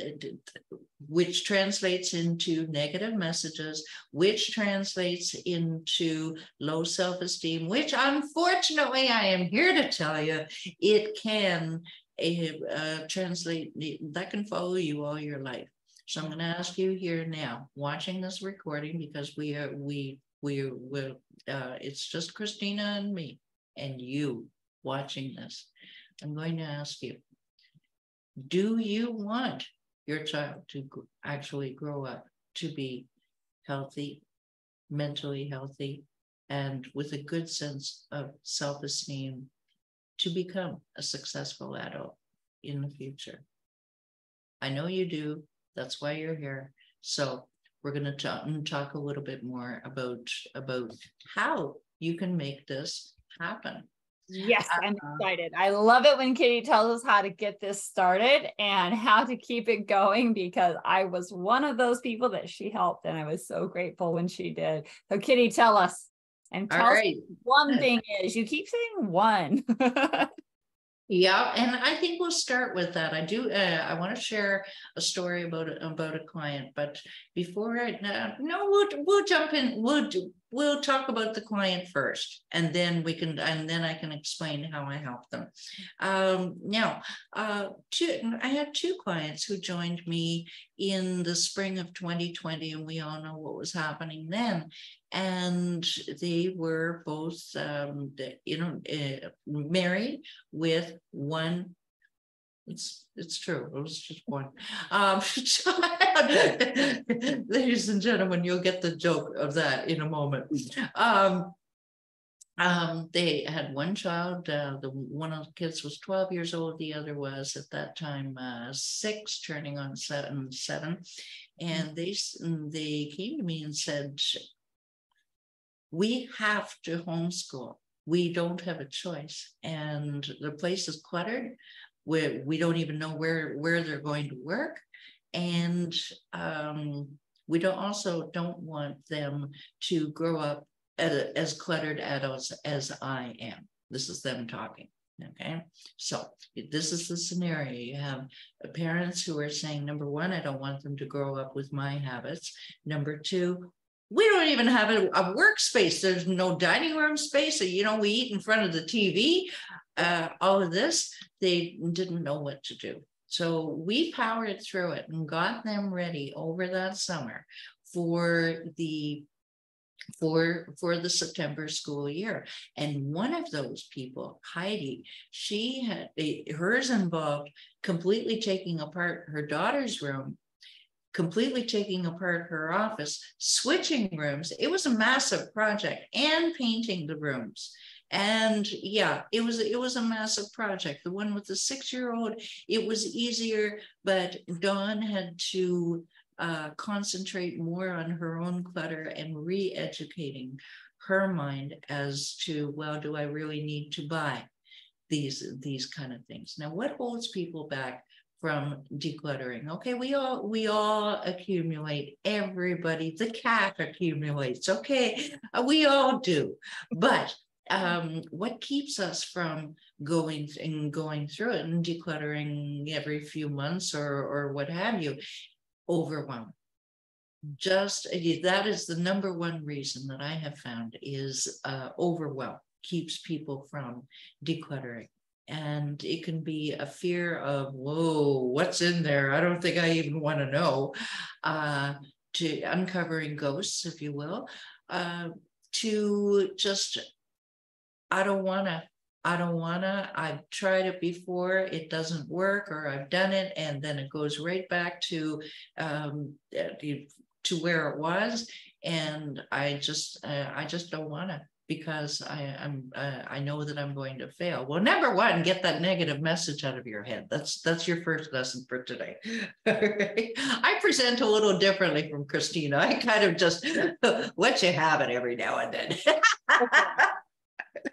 which translates into negative messages which translates into low self-esteem which unfortunately i am here to tell you it can uh, translate that can follow you all your life. So I'm going to ask you here now, watching this recording because we are we we will uh, it's just Kristina and me and you watching this. I'm going to ask you do you want your child to actually grow up to be healthy, mentally healthy, and with a good sense of self esteem to become a successful adult in the future? I know you do. That's why you're here. So we're going to talk, talk a little bit more about about how you can make this happen. Yes, I'm uh, excited. I love it when Kitti tells us how to get this started and how to keep it going because I was one of those people that she helped and I was so grateful when she did. So Kitti, tell us and tell right. one thing is you keep saying one. Yeah, and I think we'll start with that. I do. Uh, I want to share a story about about a client, but before I uh, no, we'll we'll jump in. We'll we'll talk about the client first, and then we can and then I can explain how I help them. Um, now, uh, two, I had two clients who joined me in the spring of 2020, and we all know what was happening then and they were both, um, you know, uh, married with one. It's it's true. It was just one. Um, ladies and gentlemen, you'll get the joke of that in a moment. Um, um, they had one child. Uh, the one of the kids was 12 years old. The other was at that time uh, six, turning on seven. Seven, and they they came to me and said, we have to homeschool. We don't have a choice. And the place is cluttered. We, we don't even know where, where they're going to work. And um, we don't also don't want them to grow up as, as cluttered adults as I am. This is them talking. Okay, so this is the scenario. You have parents who are saying, number one, I don't want them to grow up with my habits. Number two, we don't even have a, a workspace. There's no dining room space. So, you know, we eat in front of the TV. Uh, all of this, they didn't know what to do. So we powered through it and got them ready over that summer for the for for the September school year. And one of those people, Heidi, she had hers involved completely taking apart her daughter's room completely taking apart her office, switching rooms. It was a massive project and painting the rooms. And yeah, it was it was a massive project. The one with the six-year-old, it was easier, but Dawn had to uh, concentrate more on her own clutter and re-educating her mind as to, well, do I really need to buy these these kind of things? Now, what holds people back from decluttering. Okay, we all we all accumulate. Everybody, the cat accumulates. Okay, we all do. But um, what keeps us from going and going through it and decluttering every few months or or what have you? Overwhelm. Just that is the number one reason that I have found is uh, overwhelm keeps people from decluttering and it can be a fear of whoa what's in there i don't think i even want to know uh, to uncovering ghosts if you will uh, to just i don't want to i don't want to i've tried it before it doesn't work or i've done it and then it goes right back to um, to where it was and i just uh, i just don't want to because I, am uh, I know that I'm going to fail. Well, number one, get that negative message out of your head. That's that's your first lesson for today. I present a little differently from Kristina. I kind of just let you have it every now and then.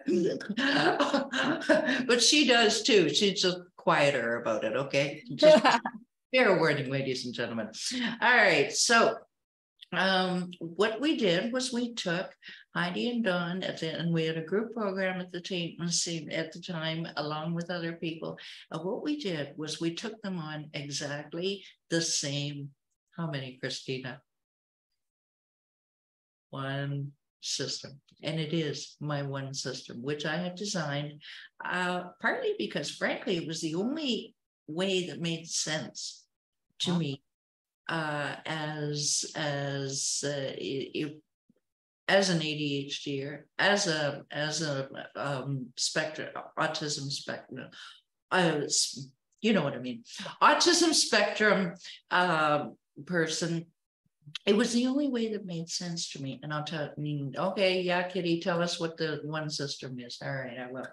but she does too. She's just quieter about it. Okay. Just fair warning, ladies and gentlemen. All right. So um, what we did was we took Heidi and Dawn, at the, and we had a group program at the team at the time, along with other people. And what we did was we took them on exactly the same. How many, Kristina? One system, and it is my one system, which I have designed uh, partly because, frankly, it was the only way that made sense to me uh, as as uh, it, as an ADHD, as a as a um, spectrum autism spectrum uh, you know what I mean, autism spectrum uh, person. It was the only way that made sense to me. And I'll tell you, okay, yeah, Kitti, tell us what the one system is. All right, I will.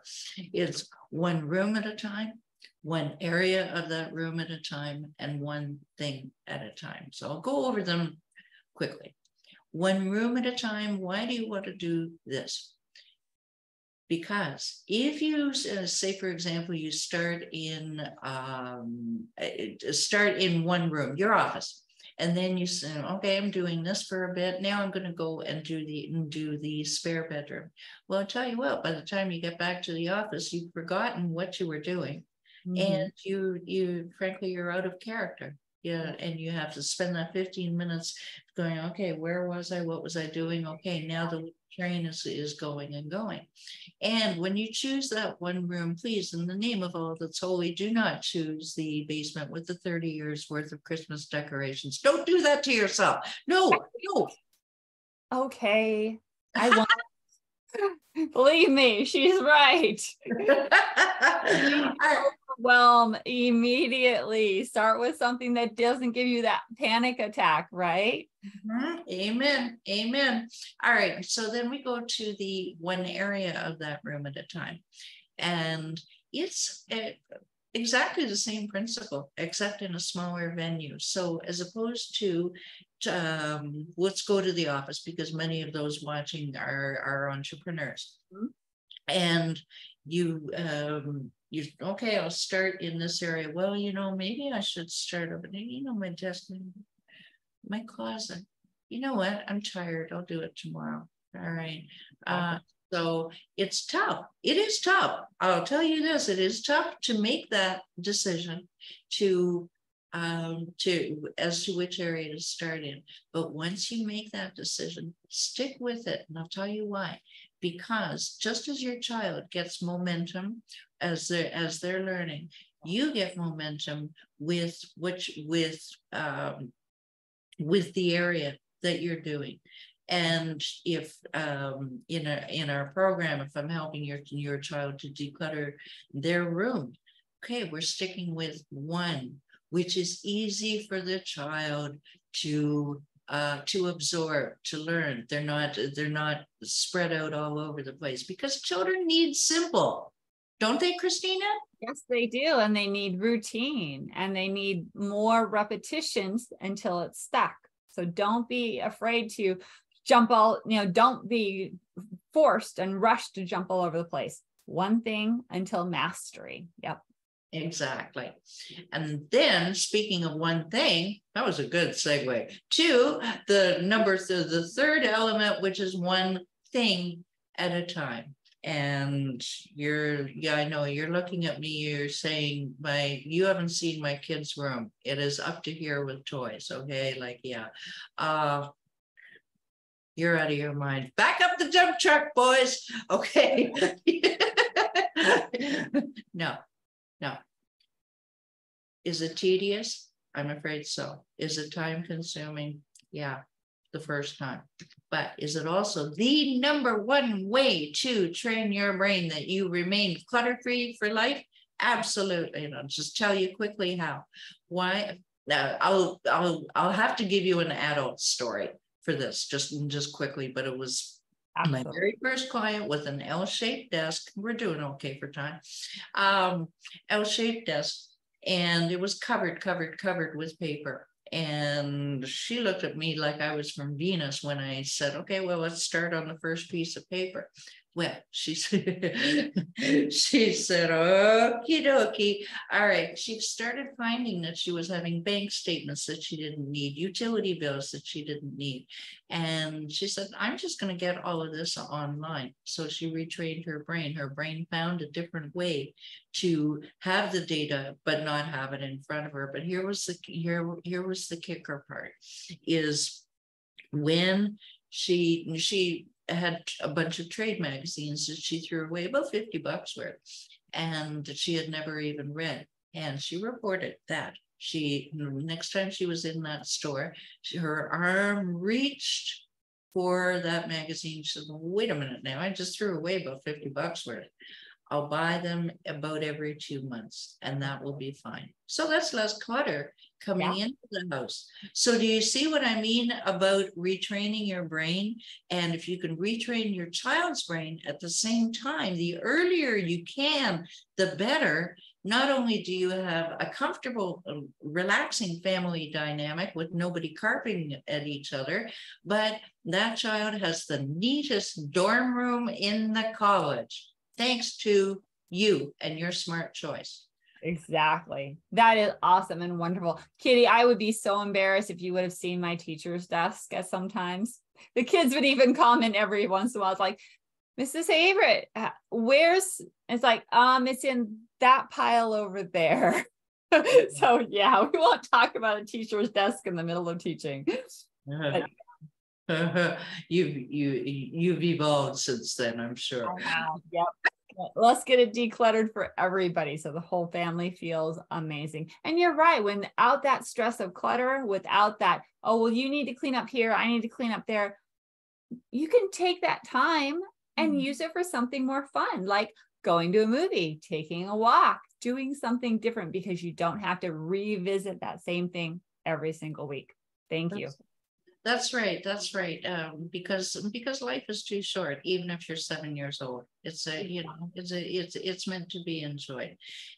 It's one room at a time, one area of that room at a time, and one thing at a time. So I'll go over them quickly. One room at a time. Why do you want to do this? because if you uh, say for example you start in um, uh, start in one room your office and then you say okay i'm doing this for a bit. Now i'm going to go and do the do the spare bedroom. Well i tell you what by the time you get back to the office you've forgotten what you were doing. Mm-hmm. and you you frankly you're out of character. Yeah and you have to spend that 15 minutes going okay where was i? What was i doing? Okay now the train is, is going and going. And when you choose that one room, please, in the name of all that's holy, do not choose the basement with the 30 years worth of Christmas decorations. Don't do that to yourself. No, no. Okay. I want Believe me, she's right. Overwhelm immediately. Start with something that doesn't give you that panic attack, right? Mm-hmm. Amen. Amen. All right. So then we go to the one area of that room at a time. And it's a, exactly the same principle, except in a smaller venue. So as opposed to um, let's go to the office because many of those watching are, are entrepreneurs. Mm-hmm. And you um, you okay, I'll start in this area. Well, you know, maybe I should start over there. You know, my desk, my closet. You know what? I'm tired. I'll do it tomorrow. All right. Uh, so it's tough. It is tough. I'll tell you this it is tough to make that decision to um, to as to which area to start in. But once you make that decision, stick with it. And I'll tell you why. Because just as your child gets momentum as they're as they're learning, you get momentum with which with um, with the area that you're doing. And if um, in a in our program, if I'm helping your your child to declutter their room, okay, we're sticking with one, which is easy for the child to uh, to absorb, to learn. They're not they're not spread out all over the place because children need simple, don't they, Kristina? Yes, they do, and they need routine, and they need more repetitions until it's stuck. So don't be afraid to jump all, you know, don't be forced and rushed to jump all over the place. One thing until mastery. Yep. Exactly. And then speaking of one thing, that was a good segue to the number, so the third element, which is one thing at a time. And you're, yeah, I know you're looking at me, you're saying, my, you haven't seen my kid's room. It is up to here with toys. Okay. Like, yeah. Uh, you're out of your mind. Back up the dump truck, boys. Okay. no, Is it tedious? I'm afraid so. Is it time consuming? Yeah, the first time. But is it also the number one way to train your brain that you remain clutter free for life? Absolutely. And I'll just tell you quickly how. Why? Now, I'll I'll I'll have to give you an adult story for this just just quickly, but it was Absolutely. my very first client with an L-shaped desk. We're doing okay for time. Um, L-shaped desk, and it was covered, covered, covered with paper. And she looked at me like I was from Venus when I said, "Okay, well, let's start on the first piece of paper." Well, she she said, okie dokie. All right. She started finding that she was having bank statements that she didn't need, utility bills that she didn't need. And she said, I'm just going to get all of this online. So she retrained her brain. Her brain found a different way to have the data, but not have it in front of her. But here was the here, here was the kicker part is when she she had a bunch of trade magazines that she threw away about 50 bucks worth and she had never even read. And she reported that she, next time she was in that store, she, her arm reached for that magazine. She said, wait a minute now, I just threw away about 50 bucks worth. I'll buy them about every two months and that will be fine. So that's less clutter coming yeah. into the house. So do you see what I mean about retraining your brain? And if you can retrain your child's brain at the same time, the earlier you can, the better. Not only do you have a comfortable, um, relaxing family dynamic with nobody carping at each other, but that child has the neatest dorm room in the college thanks to you and your smart choice. Exactly. That is awesome and wonderful. Kitti, I would be so embarrassed if you would have seen my teacher's desk at sometimes. The kids would even comment every once in a while. It's like, Mrs. Avritt, uh, where's it's like, um, it's in that pile over there. so yeah, we won't talk about a teacher's desk in the middle of teaching. But, you've you you've evolved since then, I'm sure. Wow. Yep. Let's get it decluttered for everybody so the whole family feels amazing. And you're right, without that stress of clutter, without that, oh, well, you need to clean up here, I need to clean up there. You can take that time and mm-hmm. use it for something more fun, like going to a movie, taking a walk, doing something different because you don't have to revisit that same thing every single week. Thank That's, you. That's right. That's right. Um, because because life is too short, even if you're seven years old. It's a you know it's a it's it's meant to be enjoyed,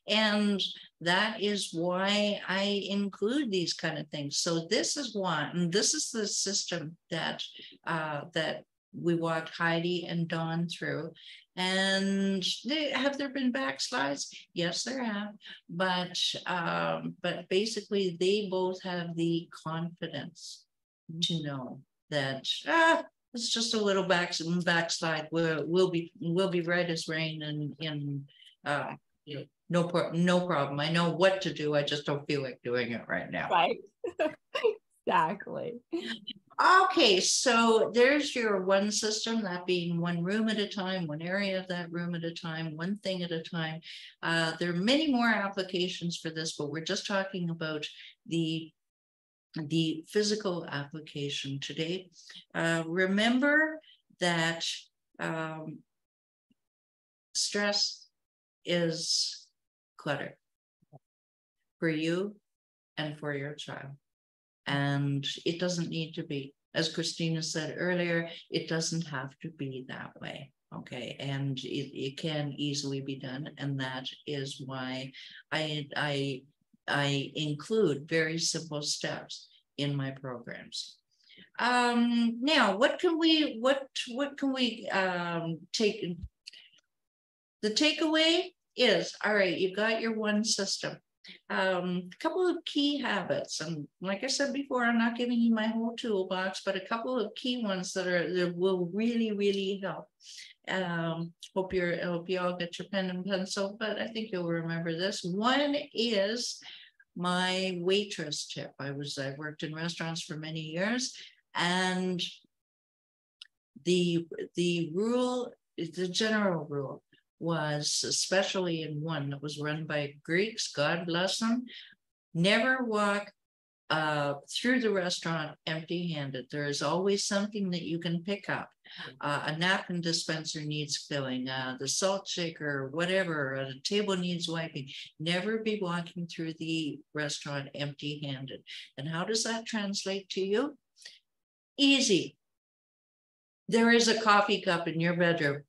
and that is why I include these kind of things. So this is one. This is the system that uh, that we walked Heidi and Dawn through. And they, have there been backslides? Yes, there have. But um, but basically, they both have the confidence to know that ah, it's just a little back backslide. We'll we'll be we'll be right as rain and in uh, you know, no pro- no problem. I know what to do. I just don't feel like doing it right now. Right. exactly. Okay, so there's your one system, that being one room at a time, one area of that room at a time, one thing at a time. Uh, there are many more applications for this, but we're just talking about the the physical application today. Uh, remember that um, stress is clutter for you and for your child. And it doesn't need to be, as Kristina said earlier, it doesn't have to be that way. Okay, and it, it can easily be done. And that is why I, I I include very simple steps in my programs. Um, now, what can we what what can we um, take? The takeaway is all right. You've got your one system. Um, a couple of key habits, and like I said before, I'm not giving you my whole toolbox, but a couple of key ones that are that will really really help. Um, hope you're hope you all get your pen and pencil, but I think you'll remember this. One is my waitress tip. I was I worked in restaurants for many years, and the the rule, the general rule was, especially in one that was run by Greeks, God bless them, never walk uh, through the restaurant empty handed. There is always something that you can pick up. Uh, a napkin dispenser needs filling, uh, the salt shaker, whatever, a table needs wiping. Never be walking through the restaurant empty handed. And how does that translate to you? Easy. There is a coffee cup in your bedroom.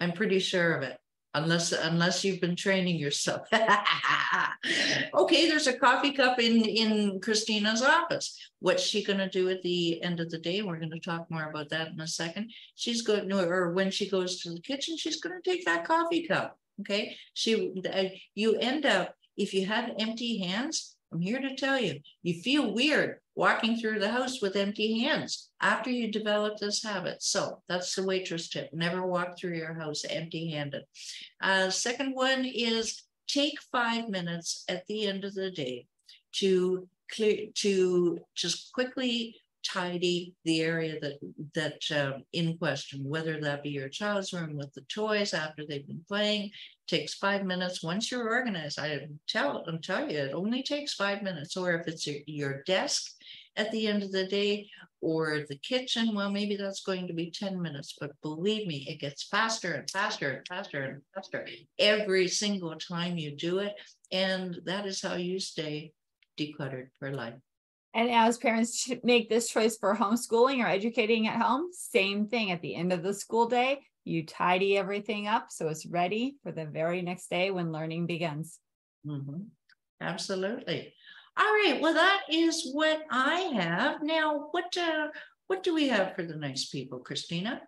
I'm pretty sure of it unless unless you've been training yourself. okay, there's a coffee cup in in Kristina's office. What's she going to do at the end of the day? We're going to talk more about that in a second. She's going to, or when she goes to the kitchen, she's going to take that coffee cup. Okay, she uh, you end up if you have empty hands. I'm here to tell you, you feel weird walking through the house with empty hands after you develop this habit. So that's the waitress tip. Never walk through your house empty handed. Uh, second one is take five minutes at the end of the day to clear, to just quickly tidy the area that that um, in question, whether that be your child's room with the toys after they've been playing. Takes five minutes. Once you're organized, I tell, I tell you, it only takes five minutes. Or if it's your, your desk at the end of the day, or the kitchen, well, maybe that's going to be 10 minutes, but believe me, it gets faster and faster and faster and faster every single time you do it. And that is how you stay decluttered for life. And as parents make this choice for homeschooling or educating at home, same thing at the end of the school day, you tidy everything up so it's ready for the very next day when learning begins. Mm-hmm. Absolutely. All right. Well, that is what I have. Now, what uh, what do we have for the nice people, Kristina?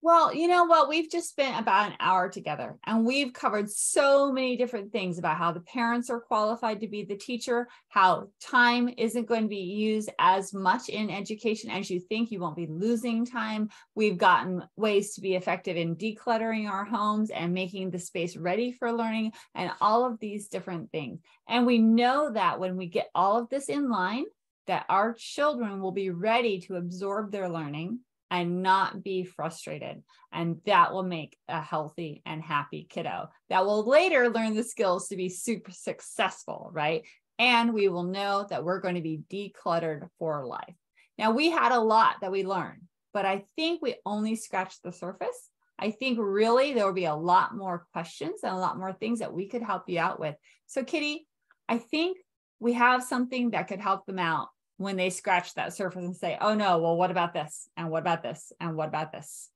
Well, you know what? We've just spent about an hour together and we've covered so many different things about how the parents are qualified to be the teacher, how time isn't going to be used as much in education as you think. You won't be losing time. We've gotten ways to be effective in decluttering our homes and making the space ready for learning and all of these different things. And we know that when we get all of this in line, that our children will be ready to absorb their learning and not be frustrated. And that will make a healthy and happy kiddo that will later learn the skills to be super successful, right? And we will know that we're going to be decluttered for life. Now, we had a lot that we learned, but I think we only scratched the surface. I think really there will be a lot more questions and a lot more things that we could help you out with. So, Kitti, I think we have something that could help them out when they scratch that surface and say, oh no, well, what about this? And what about this? And what about this?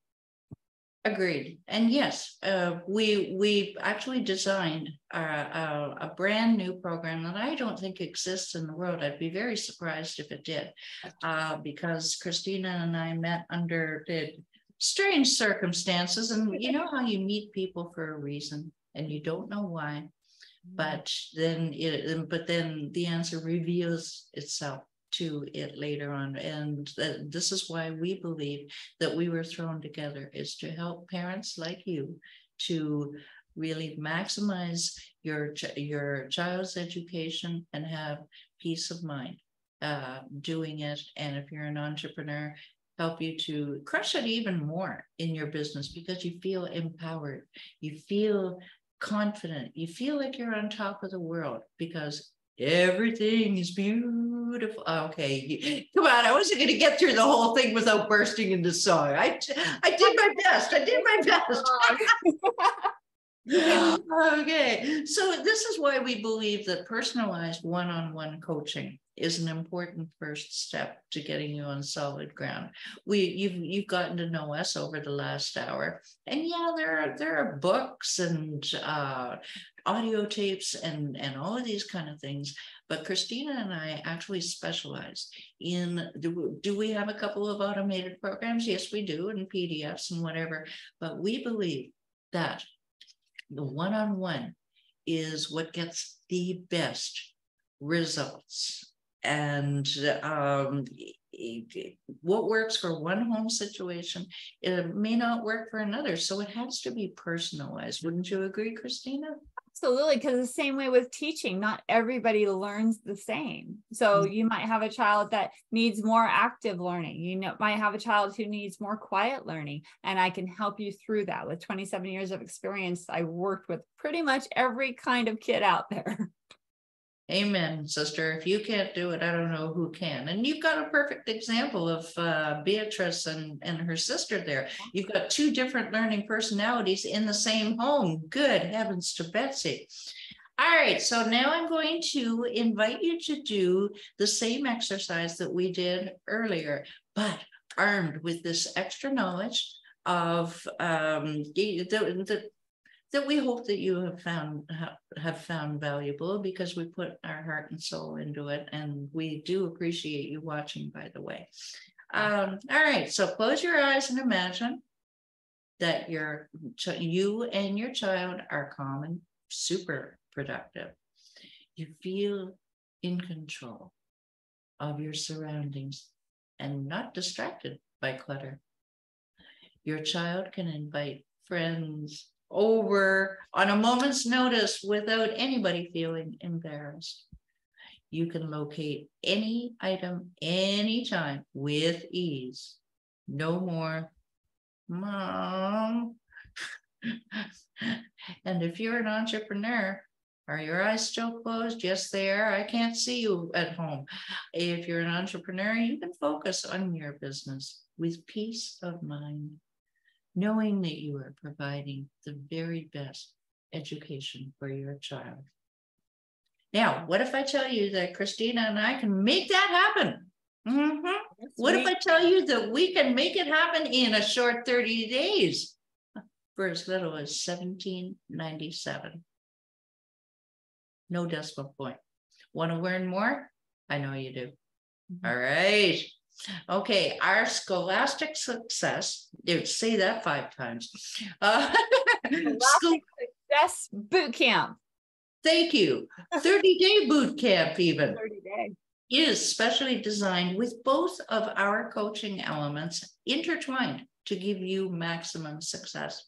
Agreed. And yes, uh, we we actually designed a, a, a, brand new program that I don't think exists in the world. I'd be very surprised if it did, uh, because Kristina and I met under the strange circumstances, and you know how you meet people for a reason, and you don't know why, but then it, but then the answer reveals itself to it later on. And this is why we believe that we were thrown together is to help parents like you to really maximize your your child's education and have peace of mind uh, doing it. And if you're an entrepreneur, help you to crush it even more in your business because you feel empowered, you feel confident, you feel like you're on top of the world because everything is beautiful. Okay, come on. I wasn't going to get through the whole thing without bursting into song. I, I did my best. I did my best. okay, so this is why we believe that personalized one on one coaching is an important first step to getting you on solid ground. We you've you've gotten to know us over the last hour, and yeah, there are there are books and uh, audio tapes and and all of these kind of things. But Kristina and I actually specialize in do, do we have a couple of automated programs? Yes, we do, and PDFs and whatever. But we believe that the one-on-one is what gets the best results and um, what works for one home situation it may not work for another so it has to be personalized wouldn't you agree kristina absolutely because the same way with teaching not everybody learns the same. So mm-hmm. you might have a child that needs more active learning. You know might have a child who needs more quiet learning and i can help you through that. With 27 years of experience i worked with pretty much every kind of kid out there Amen, sister. If you can't do it, I don't know who can. And you've got a perfect example of uh, Beatrice and, and her sister there. You've got two different learning personalities in the same home. Good heavens to Betsy. All right, so now I'm going to invite you to do the same exercise that we did earlier, but armed with this extra knowledge of um, the, the, that we hope that you have found have found valuable because we put our heart and soul into it and we do appreciate you watching by the way. Um, all right so close your eyes and imagine that your you and your child are calm and super productive. You feel in control of your surroundings and not distracted by clutter. Your child can invite friends over on a moment's notice without anybody feeling embarrassed. You can locate any item anytime with ease. No more, mom. and if you're an entrepreneur, Are your eyes still closed? Yes, they are. I can't see you at home. If you're an entrepreneur, you can focus on your business with peace of mind, knowing that you are providing the very best education for your child. Now, what if I tell you that Kristina and I can make that happen? Mm-hmm. What if I tell you that we can make it happen in a short 30 days for as little as 1797? No decimal point. Want to learn more? I know you do. Mm-hmm. All right. Okay, our scholastic success, say that five times. Uh, school, success boot camp. Thank you. 30 day boot camp, even. 30 day. Is specially designed with both of our coaching elements intertwined to give you maximum success.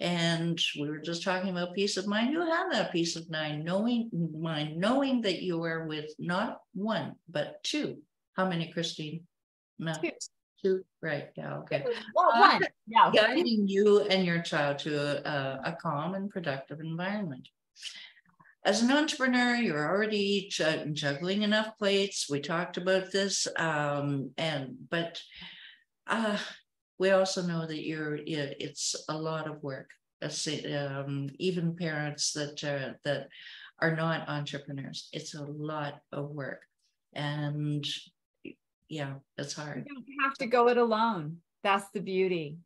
And we were just talking about peace of mind. You have that peace of mind, knowing mind, knowing that you are with not one, but two. How many, Christine? No. Two. Two, right. Yeah. Okay. Well, one. Yeah. Guiding you and your child to a, a calm and productive environment as an entrepreneur, you're already juggling enough plates. We talked about this, um, and but uh, we also know that you're it's a lot of work. Um, even parents that uh, that are not entrepreneurs, it's a lot of work, and yeah, it's hard. You don't have to go it alone. That's the beauty.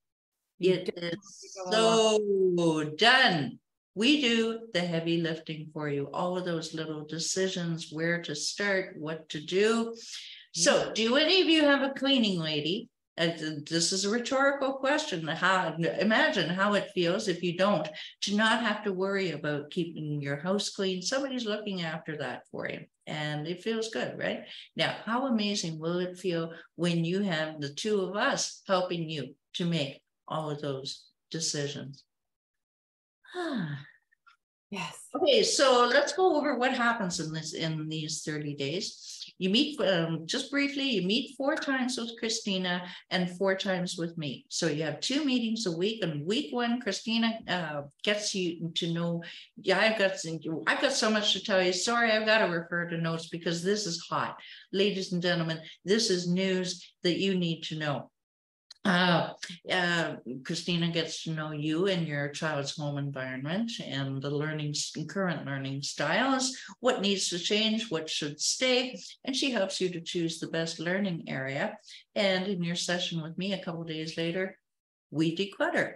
You it is so alone. done we do the heavy lifting for you, all of those little decisions, where to start, what to do. So, do any of you have a cleaning lady? And this is a rhetorical question. How imagine how it feels if you don't to not have to worry about keeping your house clean. Somebody's looking after that for you, and it feels good, right? Now, how amazing will it feel when you have the two of us helping you to make all of those decisions? yes. Okay, so let's go over what happens in this in these 30 days. You meet um, just briefly, you meet four times with Kristina and four times with me. So you have two meetings a week. And week one, Kristina uh, gets you to know. Yeah, I've got I've got so much to tell you. Sorry, I've got to refer to notes because this is hot, ladies and gentlemen. This is news that you need to know uh, uh, Kristina gets to know you and your child's home environment and the learning current learning styles, what needs to change, what should stay, and she helps you to choose the best learning area. And in your session with me a couple days later, we declutter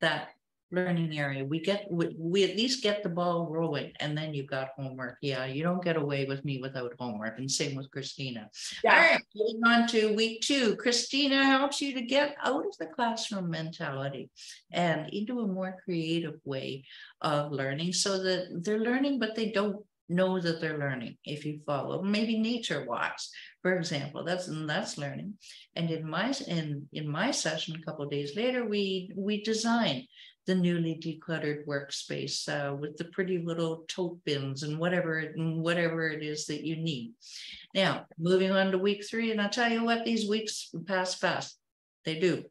that learning area. We get we, we, at least get the ball rolling, and then you've got homework. Yeah, you don't get away with me without homework, and same with Kristina. Yeah. All right, moving on to week two. Kristina helps you to get out of the classroom mentality and into a more creative way of learning, so that they're learning, but they don't know that they're learning if you follow maybe nature walks for example that's that's learning and in my in in my session a couple days later we we design the newly decluttered workspace uh, with the pretty little tote bins and whatever whatever it is that you need. Now, moving on to week three, and I'll tell you what, these weeks pass fast. They do.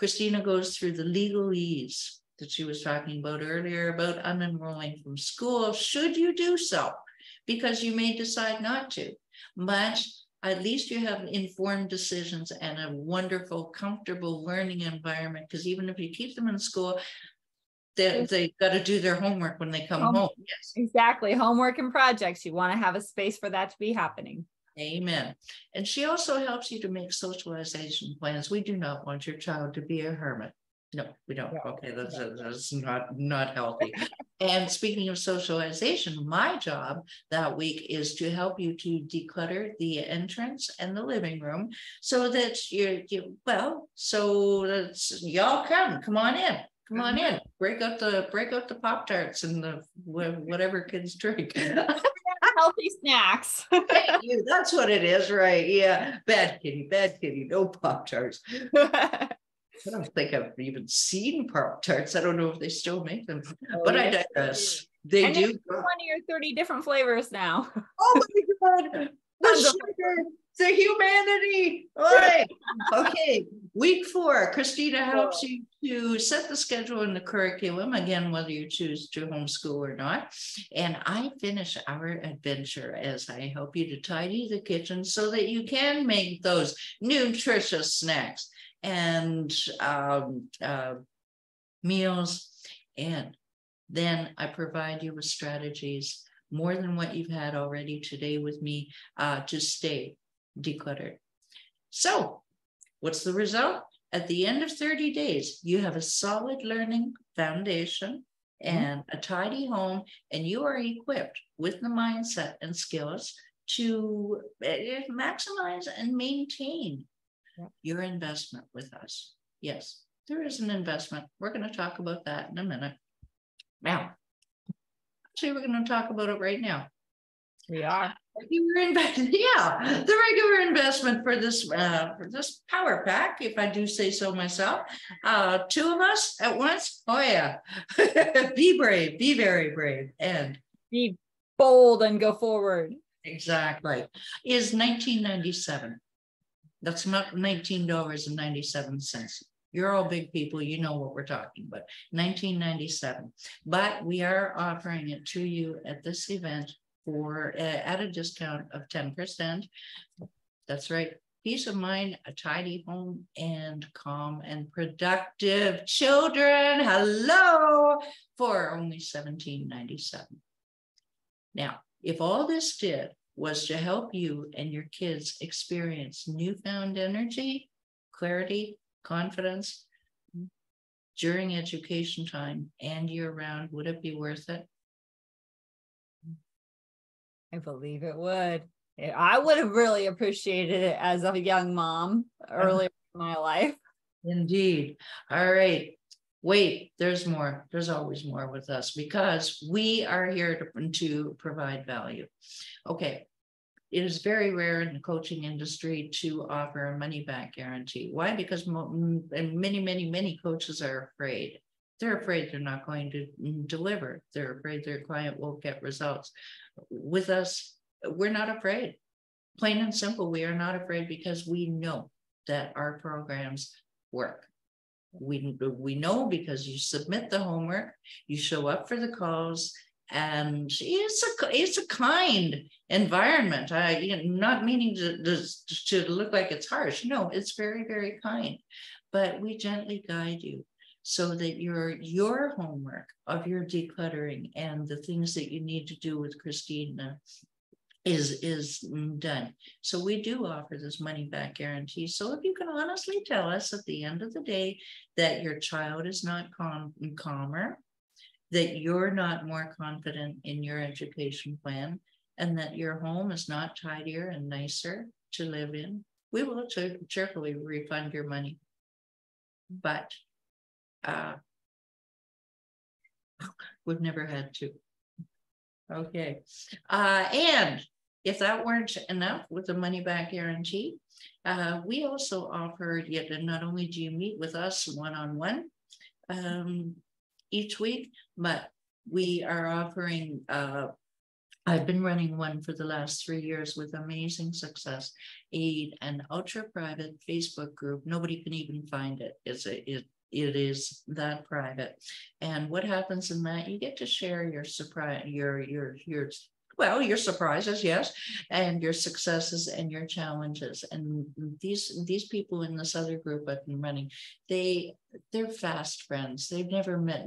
Kristina goes through the legalese that she was talking about earlier about unenrolling from school, should you do so, because you may decide not to. But at least you have informed decisions and a wonderful, comfortable learning environment. Because even if you keep them in school, they, they got to do their homework when they come home. home. Yes. Exactly. Homework and projects. You want to have a space for that to be happening. Amen. And she also helps you to make socialization plans. We do not want your child to be a hermit. No, we don't. Okay, that's, that's not not healthy. and speaking of socialization, my job that week is to help you to declutter the entrance and the living room so that you're you well, so that's y'all come, come on in. Come on in, mm-hmm. break out the break out the pop tarts and the whatever kids drink. Healthy snacks. Thank you. That's what it is, right? Yeah. Bad kitty, bad kitty, no pop tarts. I don't think I've even seen pop tarts. I don't know if they still make them, oh, but yes, I digress. They, and do. Twenty or thirty different flavors now. Oh my god! The sugar, the humanity. All right. okay. Week four, Kristina helps you to set the schedule and the curriculum, again, whether you choose to homeschool or not. And I finish our adventure as I help you to tidy the kitchen so that you can make those nutritious snacks and um, uh, meals. And then I provide you with strategies more than what you've had already today with me uh, to stay decluttered. So, what's the result? At the end of 30 days, you have a solid learning foundation mm-hmm. and a tidy home, and you are equipped with the mindset and skills to eh, maximize and maintain your investment with us. Yes, there is an investment. We're going to talk about that in a minute. Now, actually, we're going to talk about it right now. We are. Regular investment, yeah, the regular investment for this uh, for this power pack, if I do say so myself. Uh, two of us at once. Oh yeah, be brave, be very brave, and be bold and go forward. Exactly. Is 1997. That's not $19.97. You're all big people, you know what we're talking about. 1997. But we are offering it to you at this event for uh, at a discount of 10%. That's right. Peace of mind, a tidy home, and calm and productive children. Hello, for only 17.97. Now, if all this did was to help you and your kids experience newfound energy, clarity, confidence during education time and year round, would it be worth it? I believe it would. I would have really appreciated it as a young mom earlier in my life. Indeed. All right. Wait, there's more. There's always more with us because we are here to, to provide value. Okay. It is very rare in the coaching industry to offer a money back guarantee. Why? Because mo- many, many, many coaches are afraid. They're afraid they're not going to mm, deliver. They're afraid their client won't get results. With us, we're not afraid. Plain and simple, we are not afraid because we know that our programs work. We, we know because you submit the homework, you show up for the calls, and it's a it's a kind environment. I you know, not meaning to, to to look like it's harsh. No, it's very very kind, but we gently guide you so that your your homework of your decluttering and the things that you need to do with Kristina is is done. So we do offer this money back guarantee. So if you can honestly tell us at the end of the day that your child is not calm, calmer, that you're not more confident in your education plan, and that your home is not tidier and nicer to live in, we will cheerfully refund your money. But uh, we've never had to. Okay. Uh, and if that weren't enough with the money back guarantee, uh, we also offer yet not only do you meet with us one on one each week, but we are offering. Uh, I've been running one for the last three years with amazing success. A an ultra private Facebook group. Nobody can even find it. It's a it it is that private. And what happens in that? You get to share your surprise, your your your well, your surprises, yes, and your successes and your challenges. And these these people in this other group I've been running, they they're fast friends. They've never met.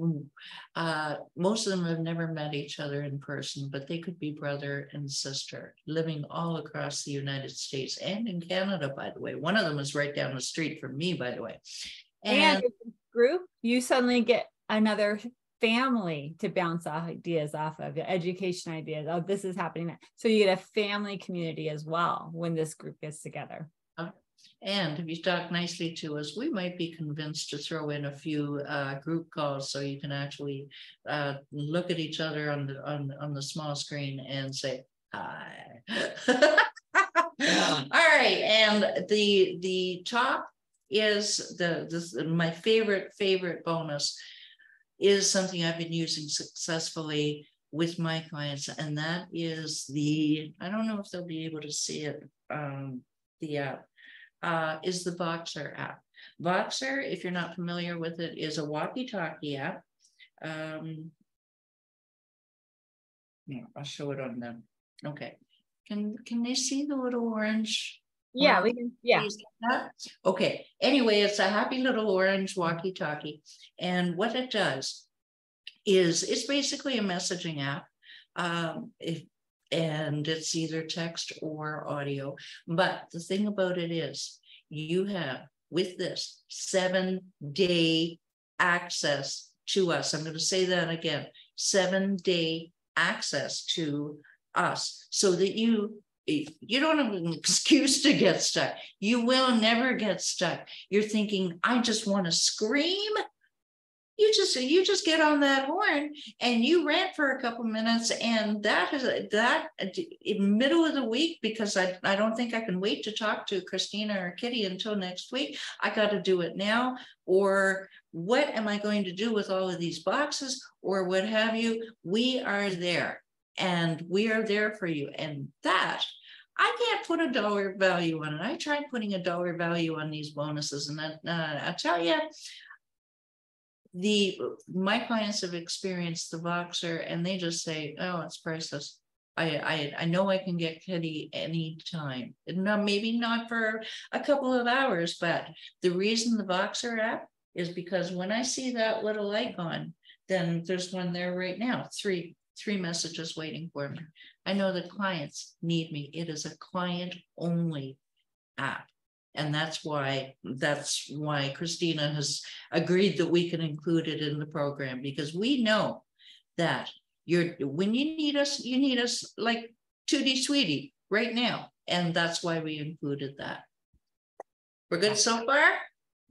Uh, most of them have never met each other in person, but they could be brother and sister, living all across the United States and in Canada. By the way, one of them is right down the street from me. By the way, and, and group, you suddenly get another family to bounce ideas off of education ideas oh this is happening so you get a family community as well when this group gets together. Uh, and if you talk nicely to us we might be convinced to throw in a few uh, group calls so you can actually uh, look at each other on the on, on the small screen and say hi. All right and the the top is the this my favorite favorite bonus is something I've been using successfully with my clients, and that is the I don't know if they'll be able to see it. Um, the app uh, is the Voxer app. Voxer, if you're not familiar with it, is a walkie-talkie app. Um, yeah, I'll show it on them. Okay. Can can they see the little orange? Yeah, we can. Yeah. Okay. Anyway, it's a happy little orange walkie-talkie, and what it does is it's basically a messaging app. Um, if, and it's either text or audio. But the thing about it is, you have with this seven day access to us. I'm going to say that again seven day access to us so that you you don't have an excuse to get stuck. You will never get stuck. You're thinking, I just want to scream you just you just get on that horn and you rant for a couple minutes and that is that in middle of the week because I, I don't think I can wait to talk to Kristina or Kitti until next week. I got to do it now or what am I going to do with all of these boxes or what have you? We are there and we are there for you. And that I can't put a dollar value on it. I tried putting a dollar value on these bonuses, and uh, I tell you, the my clients have experienced the Voxer and they just say, oh, it's priceless. I, I, I know I can get Kitti anytime. Not maybe not for a couple of hours, but the reason the Voxer app is because when I see that little icon, then there's one there right now, three, three messages waiting for me. I know the clients need me. It is a client only app. And that's why that's why Kristina has agreed that we can include it in the program because we know that you're when you need us, you need us like 2D sweetie right now. And that's why we included that. We're good so far?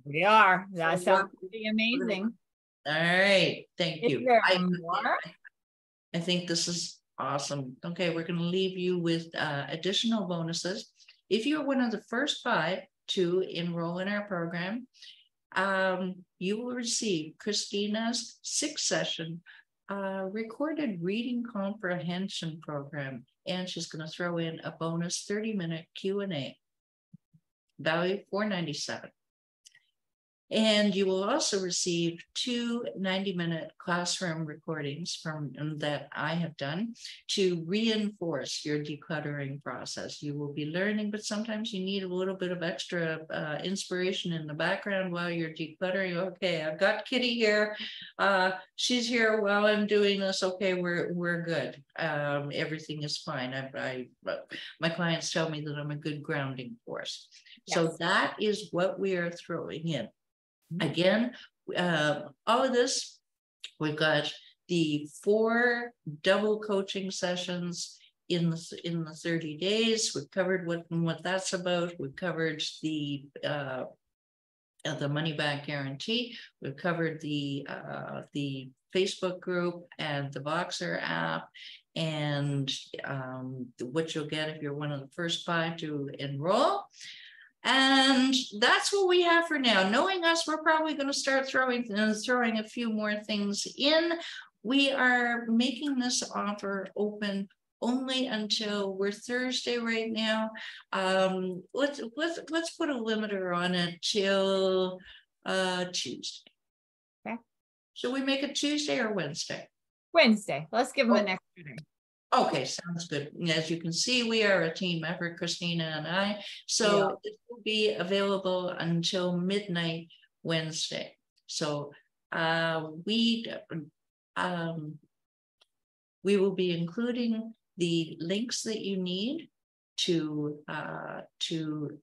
We are. That sounds pretty amazing. All right. Thank Is you. I, I think this is awesome. Okay, we're going to leave you with uh, additional bonuses. If you're one of the first five to enroll in our program, um, you will receive Kristina's six session uh, recorded reading comprehension program, and she's going to throw in a bonus 30 minute Q&A, value 497. And you will also receive two 90 minute classroom recordings from um, that I have done to reinforce your decluttering process. You will be learning, but sometimes you need a little bit of extra uh, inspiration in the background while you're decluttering. Okay, I've got Kitti here. Uh, she's here while I'm doing this. Okay, we're, we're good. Um, everything is fine. I, I, my clients tell me that I'm a good grounding force. Yes. So that is what we are throwing in. Again, uh, all of this, we've got the four double coaching sessions in the in the 30 days. We've covered what what that's about. We've covered the uh, uh, the money back guarantee. We've covered the uh, the Facebook group and the Voxer app, and um, what you'll get if you're one of the first five to enroll. And that's what we have for now. Knowing us, we're probably going to start throwing uh, throwing a few more things in. We are making this offer open only until we're Thursday right now. Um, let's let's let's put a limiter on it till uh, Tuesday. Okay. Should we make it Tuesday or Wednesday? Wednesday. Let's give them oh. an extra day. Okay, sounds good. As you can see, we are a team effort, Kristina and I. So yeah. it will be available until midnight Wednesday. So uh, we um, we will be including the links that you need to uh, to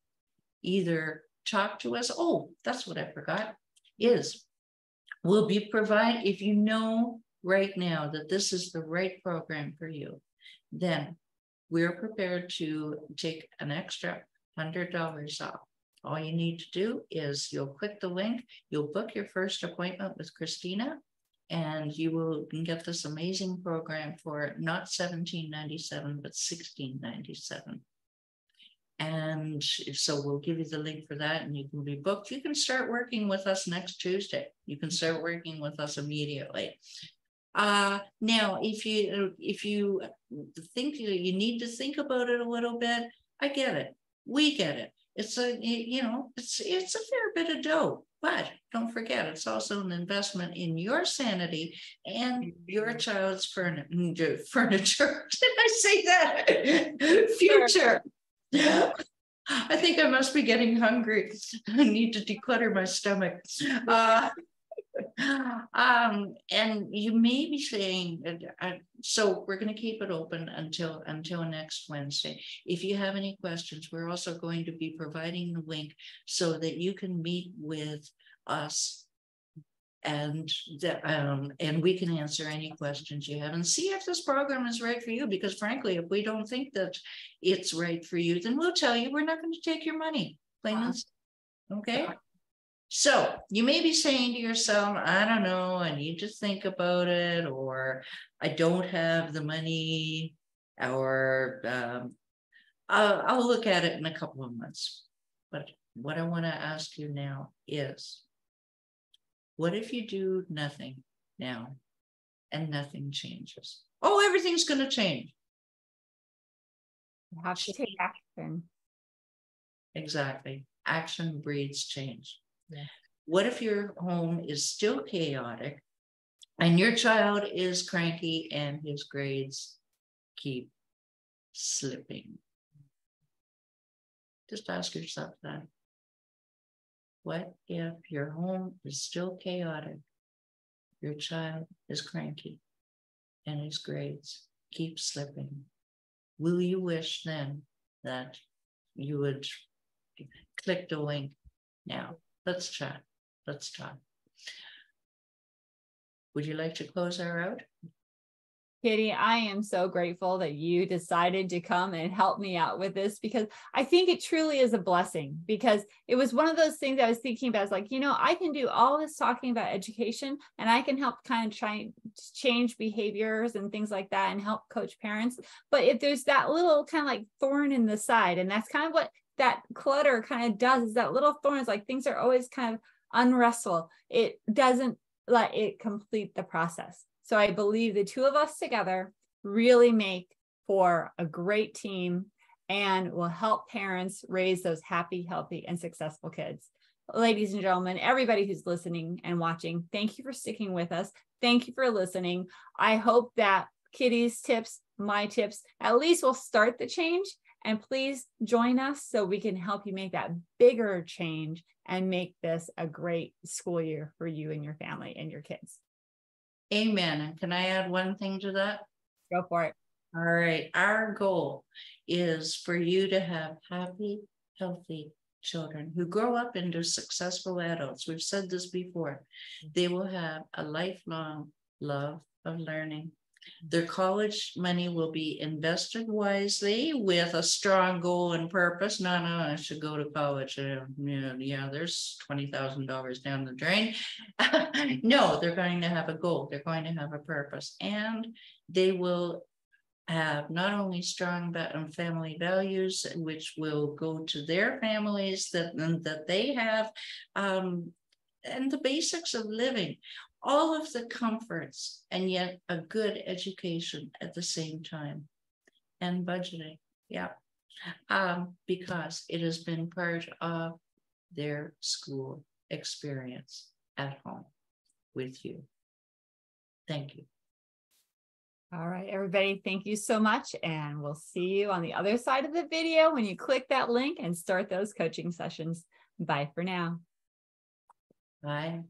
either talk to us. Oh, that's what I forgot. Is we'll be provide if you know right now that this is the right program for you, then we're prepared to take an extra $100 off. All you need to do is you'll click the link, you'll book your first appointment with Kristina, and you will get this amazing program for not 1797 but 1697 and so we'll give you the link for that and you can be booked. You can start working with us next tuesday. You can start working with us immediately uh, now, if you if you think you need to think about it a little bit, I get it. We get it. it's a you know it's it's a fair bit of dough but don't forget it's also an investment in your sanity and your mm-hmm. child's furniture furniture did i say that future I think I must be getting hungry. I need to declutter my stomach. Uh, um, and you may be saying, uh, uh so we're going to keep it open until until next Wednesday. If you have any questions, we're also going to be providing the link so that you can meet with us and that um, and we can answer any questions you have. And see if this program is right for you because frankly if we don't think that it's right for you then we'll tell you we're not going to take your money. Plain and okay so you may be saying to yourself i don't know i need to think about it or i don't have the money or um, I'll, I'll look at it in a couple of months but what i want to ask you now is what if you do nothing now and nothing changes? Oh, everything's going to change. You have to take action. Exactly. Action breeds change. What if your home is still chaotic and your child is cranky and his grades keep slipping? Just ask yourself that. What if your home is still chaotic? Your child is cranky and his grades keep slipping. Will you wish then that you would click the link now? Let's chat. Let's talk. Would you like to close our out? Kitti, I am so grateful that you decided to come and help me out with this because I think it truly is a blessing because it was one of those things I was thinking about. It's like, you know, I can do all this talking about education and I can help kind of try change behaviors and things like that and help coach parents. But if there's that little kind of like thorn in the side, and that's kind of what that clutter kind of does is that little thorn is like things are always kind of unrestful. It doesn't let it complete the process. So I believe the two of us together really make for a great team and will help parents raise those happy, healthy, and successful kids. Ladies and gentlemen, everybody who's listening and watching, thank you for sticking with us. Thank you for listening. I hope that Kitti's tips, my tips, at least will start the change. And please join us so we can help you make that bigger change and make this a great school year for you and your family and your kids. Amen. And can I add one thing to that? Go for it. All right. Our goal is for you to have happy, healthy children who grow up into successful adults. We've said this before. Mm-hmm. They will have a lifelong love of learning, their college money will be invested wisely with a strong goal and purpose. No, no, I should go to college. Uh, yeah, yeah, there's $20,000 down the drain. no, they're going to have a goal, they're going to have a purpose, and they will have not only strong um, family values, which will go to their families that, that they have, um, and the basics of living all of the comforts and yet a good education at the same time and budgeting yeah um, because it has been part of their school experience at home with you thank you all right, everybody, thank you so much. And we'll see you on the other side of the video when you click that link and start those coaching sessions. Bye for now. Bye.